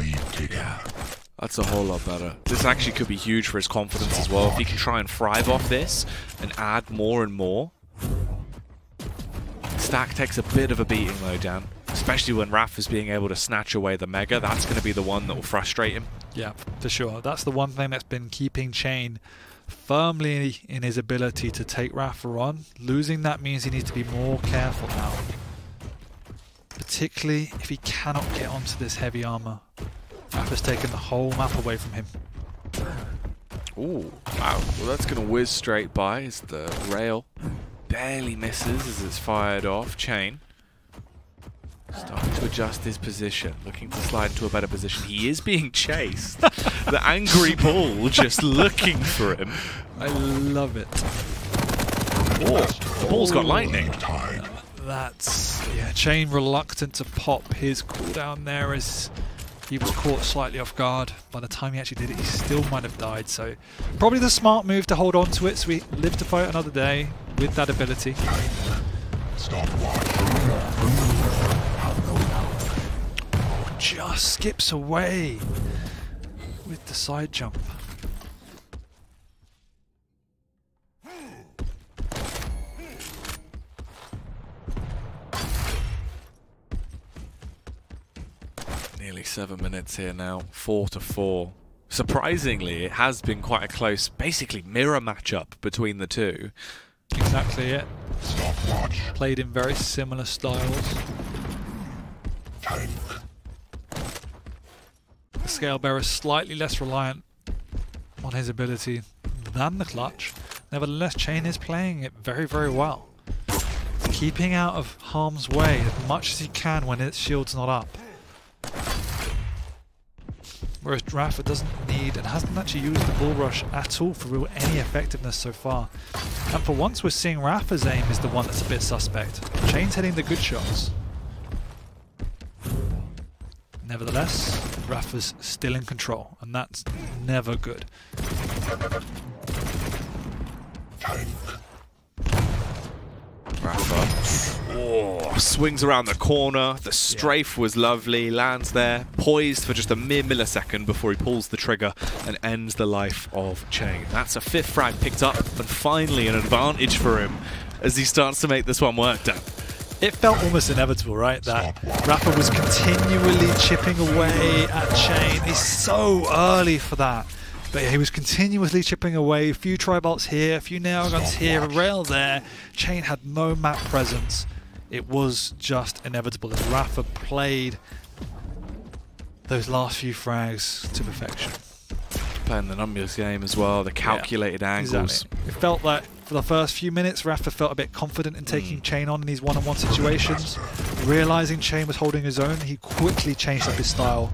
That's a whole lot better. This actually could be huge for his confidence as well. If he can try and thrive off this and add more and more. Stack takes a bit of a beating though, Dan. Especially when Raf is being able to snatch away the Mega. That's going to be the one that will frustrate him. Yeah, for sure. That's the one thing that's been keeping Chain firmly in his ability to take Rafa on. Losing that means he needs to be more careful now particularly if he cannot get onto this heavy armor. Map has taken the whole map away from him. Ooh, wow. Well, that's going to whiz straight by as the rail barely misses as it's fired off. Chain starting to adjust his position, looking to slide into a better position. He is being chased. the angry bull just looking for him. I love it. Oh, the ball's got lightning that's yeah, Chain reluctant to pop his cooldown there as he was caught slightly off guard. By the time he actually did it, he still might have died. So probably the smart move to hold on to it so we live to fight another day with that ability. Stop just skips away with the side jump. Seven minutes here now, four to four. Surprisingly, it has been quite a close, basically mirror matchup between the two. Exactly it. Stopwatch. Played in very similar styles. Tank. The Scale Bearer is slightly less reliant on his ability than the Clutch. Nevertheless, Chain is playing it very, very well. Keeping out of harm's way as much as he can when its shield's not up. Whereas Rafa doesn't need and hasn't actually used the bull rush at all for real any effectiveness so far. And for once we're seeing Rafa's aim is the one that's a bit suspect. Chain's hitting the good shots. Nevertheless, Rafa's still in control, and that's never good. Rafa. Oh, swings around the corner. The strafe was lovely. Lands there, poised for just a mere millisecond before he pulls the trigger and ends the life of Chain. That's a fifth frag picked up, and finally an advantage for him as he starts to make this one work. Dan. It felt almost inevitable, right? That Rafa was continually chipping away at Chain. He's so early for that. But yeah, he was continuously chipping away. A few Tribolts here, a few nail guns here, a rail there. Chain had no map presence. It was just inevitable as Rafa played those last few frags to perfection. Playing the numbers game as well, the calculated yeah, angles. Exactly. It felt like for the first few minutes, Rafa felt a bit confident in taking mm. Chain on in these one-on-one -on -one situations. Realizing Chain was holding his own, he quickly changed up his style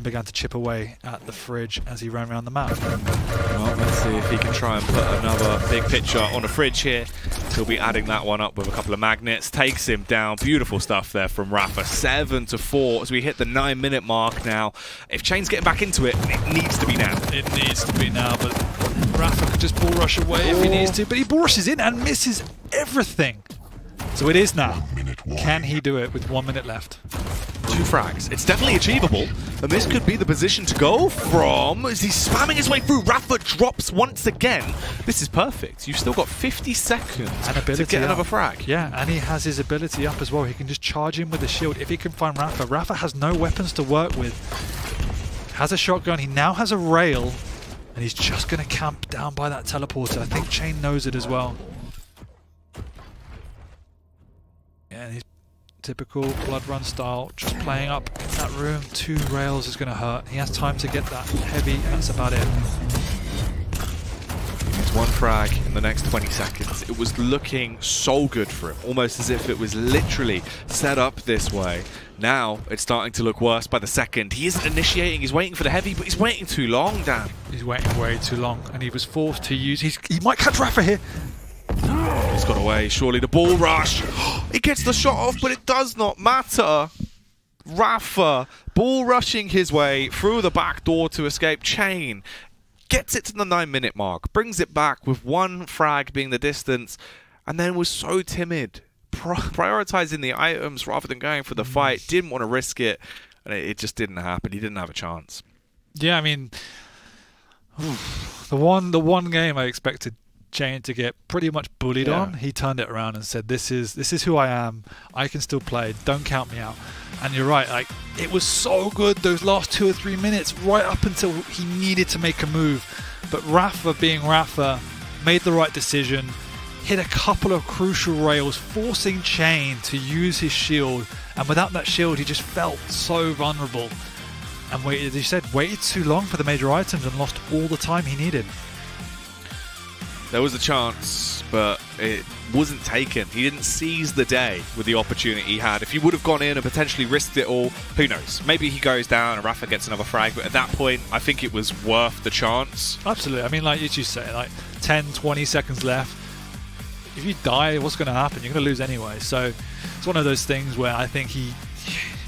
and began to chip away at the fridge as he ran around the map. Well, let's see if he can try and put another big picture on a fridge here. He'll be adding that one up with a couple of magnets. Takes him down. Beautiful stuff there from Rafa. 7 to 4 as we hit the 9 minute mark now. If Chain's getting back into it, it needs to be now. It needs to be now, but Rafa could just bull rush away if he needs to. But he bull rushes in and misses everything. So it is now. Can he do it with one minute left? Two frags. It's definitely achievable, and this could be the position to go from. As he's spamming his way through, Rafa drops once again. This is perfect. You've still got 50 seconds to get up. another frag. Yeah, and he has his ability up as well. He can just charge in with the shield if he can find Rafa. Rafa has no weapons to work with. Has a shotgun. He now has a rail, and he's just going to camp down by that teleporter. I think Chain knows it as well. and he's typical blood run style, just playing up in that room. Two rails is going to hurt. He has time to get that heavy, and that's about it. It's one frag in the next 20 seconds. It was looking so good for him, almost as if it was literally set up this way. Now it's starting to look worse by the second. He isn't initiating, he's waiting for the heavy, but he's waiting too long, Dan. He's waiting way too long, and he was forced to use... He's, he might catch Rafa here. He's got away. Surely the bull rush. he gets the shot off, but it does not matter. Rafa bull rushing his way through the back door to escape Chain. Gets it to the nine minute mark. Brings it back with one frag being the distance. And then was so timid. Pri prioritizing the items rather than going for the mm. fight. Didn't want to risk it. And it, it just didn't happen. He didn't have a chance. Yeah, I mean, the one the one game I expected Chain to get pretty much bullied yeah. on, he turned it around and said, "This is this is who I am. I can still play. Don't count me out." And you're right. Like it was so good those last two or three minutes, right up until he needed to make a move. But Rafa, being Rafa, made the right decision. Hit a couple of crucial rails, forcing Chain to use his shield. And without that shield, he just felt so vulnerable. And waited, as you said, waited too long for the major items and lost all the time he needed. There was a chance, but it wasn't taken. He didn't seize the day with the opportunity he had. If he would have gone in and potentially risked it all, who knows? Maybe he goes down and Rafa gets another frag, but at that point, I think it was worth the chance. Absolutely. I mean, like you just say, like 10, 20 seconds left. If you die, what's going to happen? You're going to lose anyway. So it's one of those things where I think he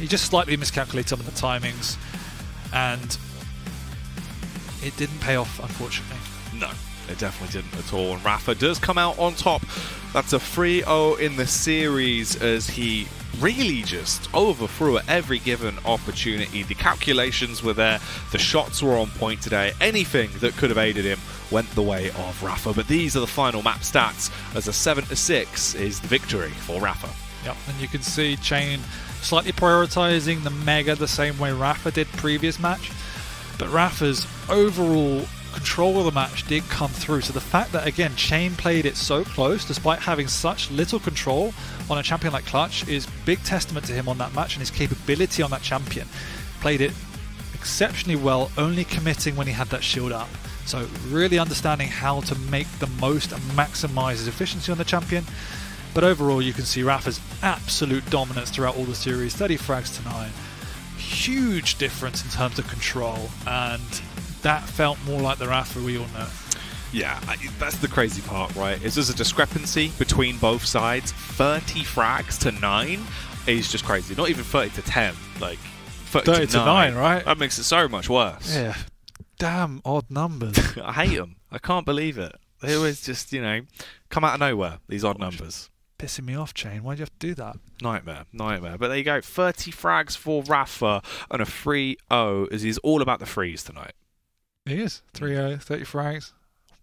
he just slightly miscalculated some of the timings, and it didn't pay off, unfortunately. No. It definitely didn't at all. And Rafa does come out on top. That's a 3-0 in the series as he really just overthrew at every given opportunity. The calculations were there. The shots were on point today. Anything that could have aided him went the way of Rafa. But these are the final map stats as a 7-6 is the victory for Rafa. Yep, and you can see Chain slightly prioritizing the Mega the same way Rafa did previous match. But Rafa's overall control of the match did come through. So the fact that, again, Chain played it so close, despite having such little control on a champion like Clutch, is big testament to him on that match and his capability on that champion. Played it exceptionally well, only committing when he had that shield up. So really understanding how to make the most and maximize his efficiency on the champion. But overall, you can see Rafa's absolute dominance throughout all the series, 30 frags to 9. huge difference in terms of control, and that felt more like the Rafa we all know. Yeah, that's the crazy part, right? Is there's a discrepancy between both sides. 30 frags to 9 is just crazy. Not even 30 to 10. Like, 30, 30 to 9, right? That makes it so much worse. Yeah, damn odd numbers. I hate them. I can't believe it. They always just, you know, come out of nowhere, these odd oh, numbers. Pissing me off, Chain. Why'd you have to do that? Nightmare, nightmare. But there you go. 30 frags for Rafa and a 3 0 as he's all about the frees tonight. He is. 3 0, 30 frags.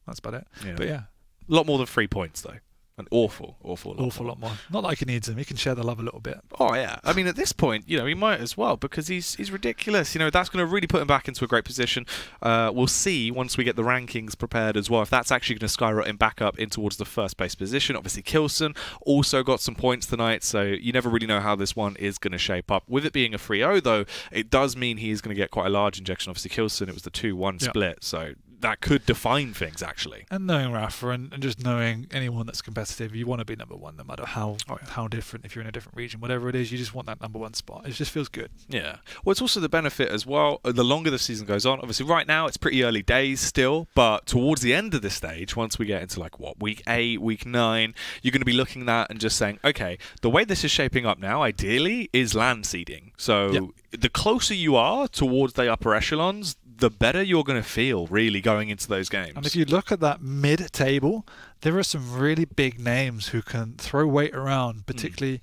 That's about it. Yeah. But yeah, A lot more than three points, though. An awful, awful lot. awful lot more. Not like he needs him. He can share the love a little bit. Oh yeah, I mean at this point, you know, he might as well because he's he's ridiculous. You know, that's going to really put him back into a great position. Uh, we'll see once we get the rankings prepared as well if that's actually going to skyrocket him back up in towards the first place position. Obviously, Kilson also got some points tonight, so you never really know how this one is going to shape up. With it being a 3-0 though, it does mean he is going to get quite a large injection. Obviously, Kilson it was the 2-1 Yeah. split, so that could define things actually. And knowing Rafa and, and just knowing anyone that's competitive, you want to be number one no matter how Oh, yeah. how different, if you're in a different region, whatever it is, you just want that number one spot. It just feels good. Yeah. Well, it's also the benefit as well. uh, The longer the season goes on, obviously, right now it's pretty early days still, but towards the end of the stage, once we get into like what week eight, week nine, you're going to be looking at that and just saying, okay, the way this is shaping up now, ideally, is land seeding. So Yep. the closer you are towards the upper echelons, the better you're going to feel really going into those games. And if you look at that mid table, there are some really big names who can throw weight around, hmm. particularly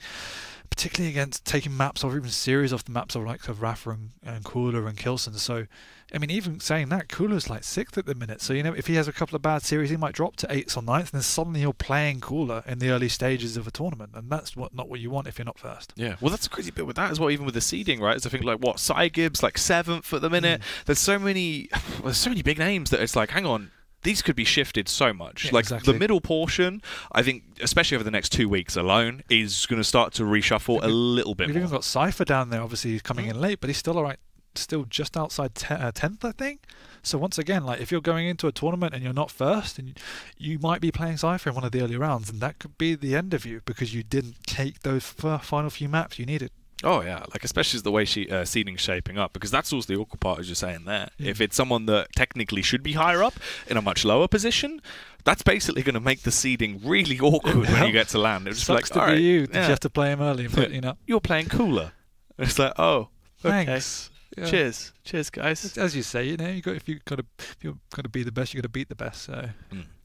particularly against taking maps off even series off the maps of like of Rafa and, and Cooller and Kilson. So I mean even saying that, Cooller's like sixth at the minute. So you know if he has a couple of bad series he might drop to eighth or ninth and then suddenly you're playing Cooller in the early stages of a tournament. And that's what not what you want if you're not first. Yeah, well, that's a crazy bit with that as well. Even with the seeding, right? Is I think like what Cy Gibbs like seventh at the minute. There's so many, there's so many big names that it's like, hang on, these could be shifted so much. Yeah, like exactly. the middle portion, I think, especially over the next two weeks alone, is going to start to reshuffle a little bit We've more. even got Cypher down there. Obviously, he's coming Mm. in late, but he's still all right. Still just outside te- uh, tenth, I think. So once again, like if you're going into a tournament and you're not first, and you might be playing Cypher in one of the early rounds, and that could be the end of you because you didn't take those f- final few maps you needed. Oh yeah, like especially the way she uh, seeding's shaping up, because that's also the awkward part, as you're saying there. Mm. If it's someone that technically should be higher up in a much lower position, that's basically going to make the seeding really awkward when you get to land. It's just Sucks like, to be right, you. Did yeah, you have to play him early? But you know, you're playing Cooller. It's like, oh, okay. thanks. Yeah. Cheers, cheers, guys. As you say, you know, you got if you got to if you're got to be the best, you got to beat the best. So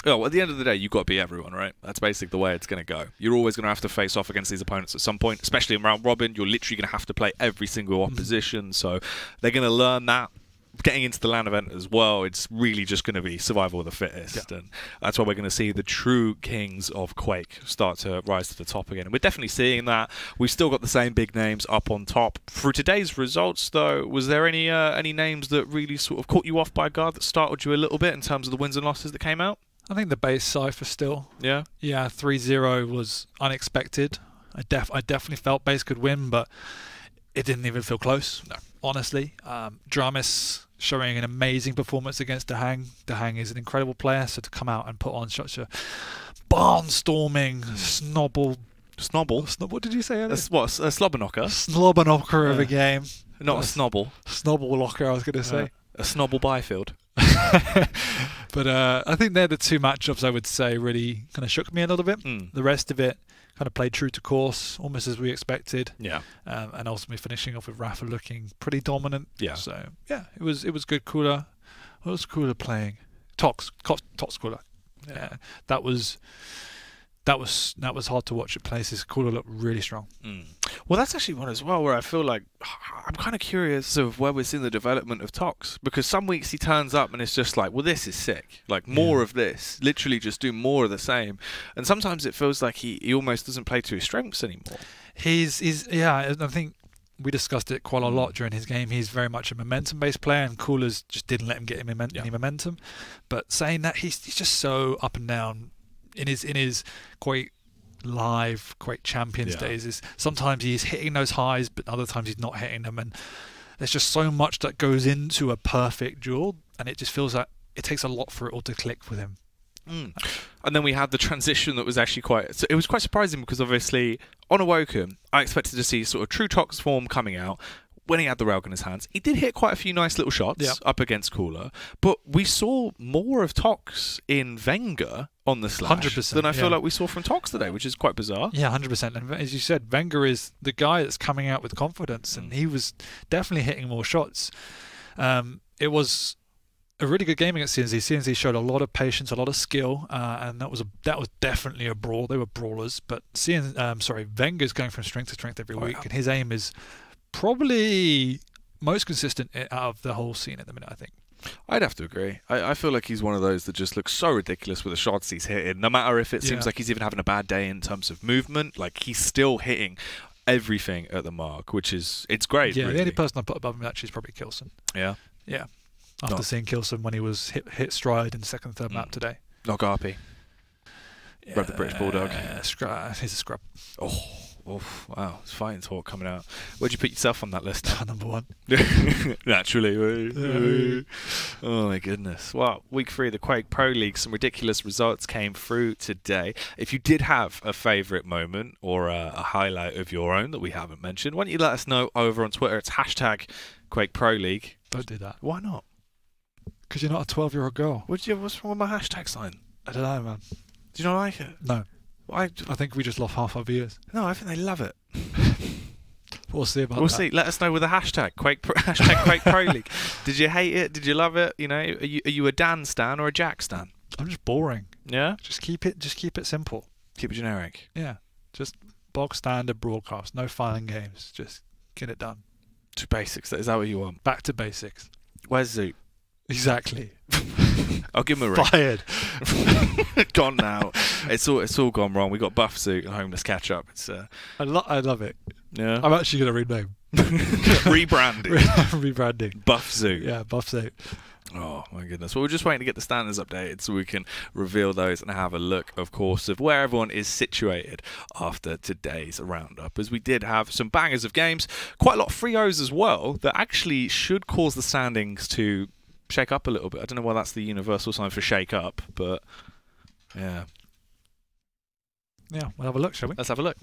Oh, well, at the end of the day, you've got to beat everyone, right? That's basically the way it's going to go. You're always going to have to face off against these opponents at some point, especially in round robin. You're literally going to have to play every single mm-hmm. opposition, so they're going to learn that. Getting into the LAN event as well, it's really just going to be survival of the fittest, and that's why we're going to see the true kings of Quake start to rise to the top again. And we're definitely seeing that. We've still got the same big names up on top. For today's results, though, was there any uh, any names that really sort of caught you off by guard that startled you a little bit in terms of the wins and losses that came out? I think the base Cypher still Yeah. Yeah, 3-0 was unexpected. I def I definitely felt base could win, but it didn't even feel close. No. Honestly, um, Dramis showing an amazing performance against Dahang. Dahang is an incredible player, so to come out and put on such a barnstorming snobble, Snobble. snob, what did you say? A, earlier? what, a slobberknocker? Slobbanocker of a game. Not a snobble. Snobble locker, I was going to say. Uh, a snobble Byfield. but uh, I think they're the two matchups I would say really kind of shook me a little bit. Mm. The rest of it kind of played true to course, almost as we expected. Yeah. um, and ultimately finishing off with Rafa looking pretty dominant. Yeah. So yeah, it was it was good. Cooller, what was Cooller playing? Tox, Tox, Tox Cooller. Yeah, that was that was that was hard to watch at places. Cooller looked really strong. Mm. Well, that's actually one as well where I feel like I'm kind of curious of where we're seeing the development of Tox because some weeks he turns up and it's just like, well, this is sick. Like more Yeah. of this. Literally just do more of the same. And sometimes it feels like he, he almost doesn't play to his strengths anymore. He's he's yeah. I think we discussed it quite a Mm. lot during his game. He's very much a momentum-based player, and Coollers just didn't let him get him Yeah. any momentum. But saying that, he's he's just so up and down in his in his quite live, quite champions Yeah. days. Is sometimes he's hitting those highs, but other times he's not hitting them, and there's just so much that goes into a perfect duel, and it just feels like it takes a lot for it all to click with him. Mm. And then we had the transition that was actually quite. So it was quite surprising because obviously on Awoken, I expected to see sort of true Tox form coming out. When he had the railgun in his hands, he did hit quite a few nice little shots Yeah. up against Cooller, but we saw more of Tox in Vengeurr on the slash 100%, than I feel yeah. like we saw from Tox today, which is quite bizarre. Yeah, hundred percent. And as you said, Vengeurr is the guy that's coming out with confidence, and he was definitely hitting more shots. Um, it was a really good game against CNZ. CNZ showed a lot of patience, a lot of skill, uh, and that was a that was definitely a brawl. They were brawlers, but CN, um, sorry, Vengeurr's going from strength to strength every Oh, week, yeah. and his aim is probably most consistent out of the whole scene at the minute. I think. I'd have to agree. I, I feel like he's one of those that just looks so ridiculous with the shots he's hitting. No matter if it seems like he's even having a bad day in terms of movement, like he's still hitting everything at the mark, which is it's great. yeah, the only person I put above him actually is probably Kilson. yeah, Yeah, after No. seeing Kilson when he was hit hit stride in the second third map Mm. today. not Garpy. Grab the British Bulldog. Uh, scrub, he's a scrub. Oh, oof, wow, it's fighting talk coming out. Where'd you put yourself on that list? Number one. Naturally. oh my goodness. Well, week three of the Quake Pro League, some ridiculous results came through today. If you did have a favourite moment or a, a highlight of your own that we haven't mentioned, why don't you let us know over on Twitter? It's hashtag Quake Pro League. Don't do that. Why not? Because you're not a 12 year old girl. What'd you, what's wrong with my hashtag sign? I don't know, man. Do you not like it? No. I, I think we just lost half our viewers. no, I think they love it. We'll see about We'll that. see. Let us know with a hashtag Quake Pro, hashtag Quake Pro League. Did you hate it? Did you love it? You know, are you, are you a Dan stan or a Jack stan? I'm just boring. Yeah. Just keep it. Just keep it simple. Keep it generic. Yeah. Just bog standard broadcast. No filing games. Just get it done. To basics. Is that what you want? Back to basics. Where's Zoot? Exactly. I'll give him a ring. Fired. gone now. It's all it's all gone wrong. We got Buff Zoot and Homeless Catch Up. It's uh, I, lo- I love it. yeah. I'm actually gonna rename. Rebranded. Rebranding. Buff Zoot. Yeah, buff suit. Oh my goodness. Well, we're just waiting to get the standards updated so we can reveal those and have a look, of course, of where everyone is situated after today's roundup. As we did have some bangers of games, quite a lot of free O's as well, that actually should cause the standings to shake up a little bit. I don't know why that's the universal sign for shake up, but yeah. Yeah, we'll have a look, shall we? Let's have a look.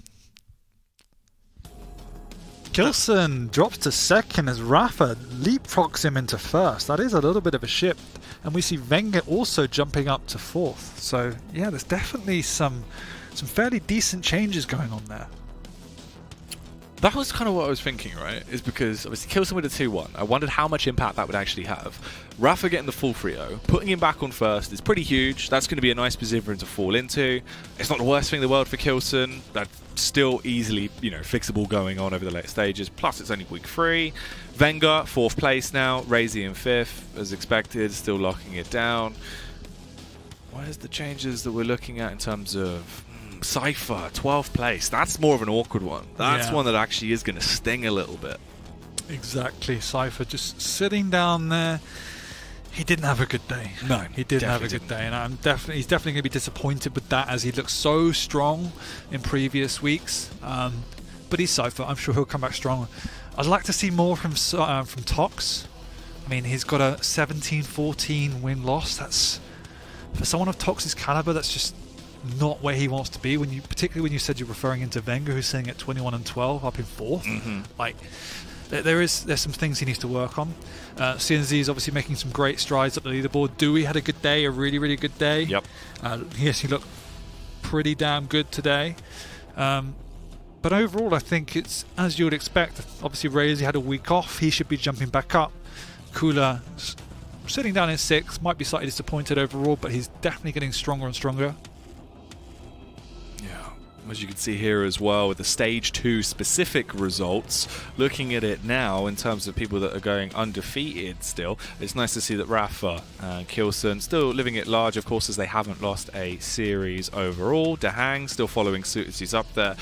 Kilson drops to second as Rafa leapfrogs him into first. That is a little bit of a shift. And we see Vengeurr also jumping up to fourth. So, yeah, there's definitely some some fairly decent changes going on there. That was kind of what I was thinking, right? Is because obviously Kilson with a 2 1. I wondered how much impact that would actually have. Rafa getting the full 3 0, putting him back on first is pretty huge. That's going to be a nice position for him to fall into. It's not the worst thing in the world for Kilson. That's still easily, you know, fixable going on over the late stages. Plus, it's only week three. Vengeurr, fourth place now. Razy in fifth, as expected, still locking it down. Where's the changes that we're looking at in terms of Cypher, 12th place? That's more of an awkward one. That's Yeah. one that actually is going to sting a little bit. Exactly. Cypher just sitting down there. He didn't have a good day. No, he didn't have a good day, and I'm definitely he's definitely going to be disappointed with that as he looked so strong in previous weeks. Um, but he's Cypher. I'm sure he'll come back strong. I'd like to see more from uh, from Tox. I mean, he's got a 17-14 win loss. That's for someone of Tox's caliber. That's just not where he wants to be. When you, particularly when you said you're referring into Vengeurr, who's sitting at 21 and 12, up in 4th Mm-hmm. like there, there is there's some things he needs to work on. Uh, CNZ is obviously making some great strides up the leaderboard. Dewey had a good day, a really really good day. Yep. Uh, yes, he looked pretty damn good today. Um, but overall, I think it's as you would expect. Obviously, Razy had a week off. He should be jumping back up. Cooller sitting down in sixth. Might be slightly disappointed overall, but he's definitely getting stronger and stronger. As you can see here as well with the stage two specific results, looking at it now in terms of people that are going undefeated still, it's nice to see that Rafa and Kilson still living at large, of course, as they haven't lost a series overall. Dahang still following suit as he's up there.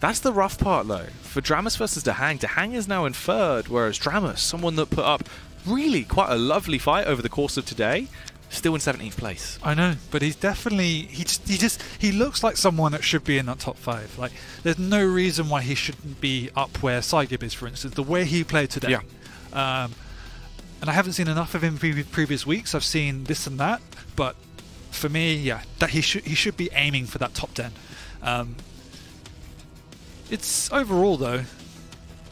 That's the rough part though. For Dramus versus Dahang, Dahang is now in third, whereas Dramus, someone that put up really quite a lovely fight over the course of today, still in 17th place. I know, but he's definitely he just he just he looks like someone that should be in that top five. Like there's no reason why he shouldn't be up where Saigib is, for instance. The way he played today. Yeah. Um, and I haven't seen enough of him previ- previous weeks. I've seen this and that, but for me, yeah, that he should he should be aiming for that top ten. Um, it's overall though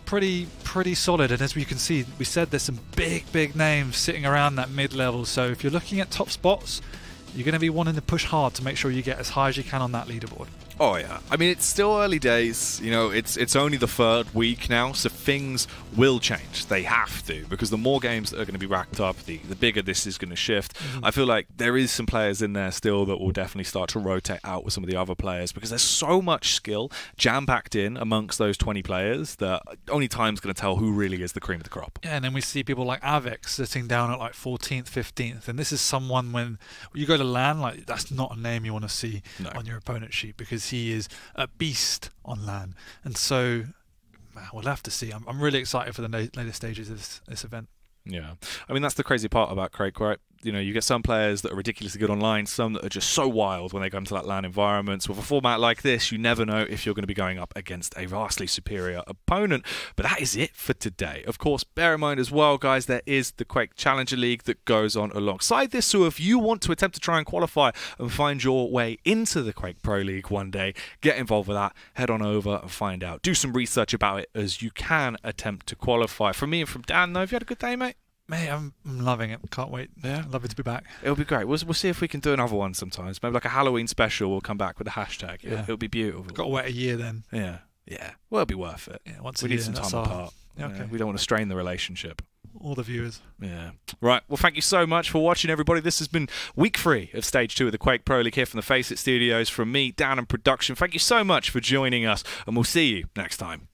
pretty pretty solid. And as we can see, we said there's some big, big names sitting around that mid level. So if you're looking at top spots, you're going to be wanting to push hard to make sure you get as high as you can on that leaderboard. Oh yeah, I mean it's still early days. You know, it's it's only the third week now, so things will change. They have to because the more games that are going to be racked up, the the bigger this is going to shift. Mm-hmm. I feel like there is some players in there still that will definitely start to rotate out with some of the other players because there's so much skill jam packed in amongst those 20 players that only time's going to tell who really is the cream of the crop. Yeah, and then we see people like Avex sitting down at like 14th, 15th, and this is someone when you go to LAN, like that's not a name you want to see no. on your opponent sheet because he is a beast on LAN. And so we'll have to see. I'm, I'm really excited for the later stages of this, this event. Yeah. I mean, that's the crazy part about Craig, right? You know, you get some players that are ridiculously good online, some that are just so wild when they come to that LAN environments. With a format like this, you never know if you're going to be going up against a vastly superior opponent. But that is it for today. Of course, bear in mind as well, guys, there is the Quake Challenger League that goes on alongside this. So if you want to attempt to try and qualify and find your way into the Quake Pro League one day, get involved with that. Head on over and find out. Do some research about it as you can attempt to qualify. From me and from Dan, though, have you had a good day, mate? Mate, I'm, I'm loving it. Can't wait. Yeah, love it to be back. It'll be great. We'll, we'll see if we can do another one sometimes. Maybe like a Halloween special. We'll come back with a hashtag. Yeah. It'll, it'll be beautiful. Got to wait a year then. Yeah, yeah. Well, it'll be worth it. Yeah, once we need year, some time apart. Yeah, okay. We don't want to strain the relationship. All the viewers. Yeah. Right. Well, thank you so much for watching, everybody. This has been week three of stage two of the Quake Pro League here from the FACEIT Studios. From me, Dan, and production. Thank you so much for joining us, and we'll see you next time.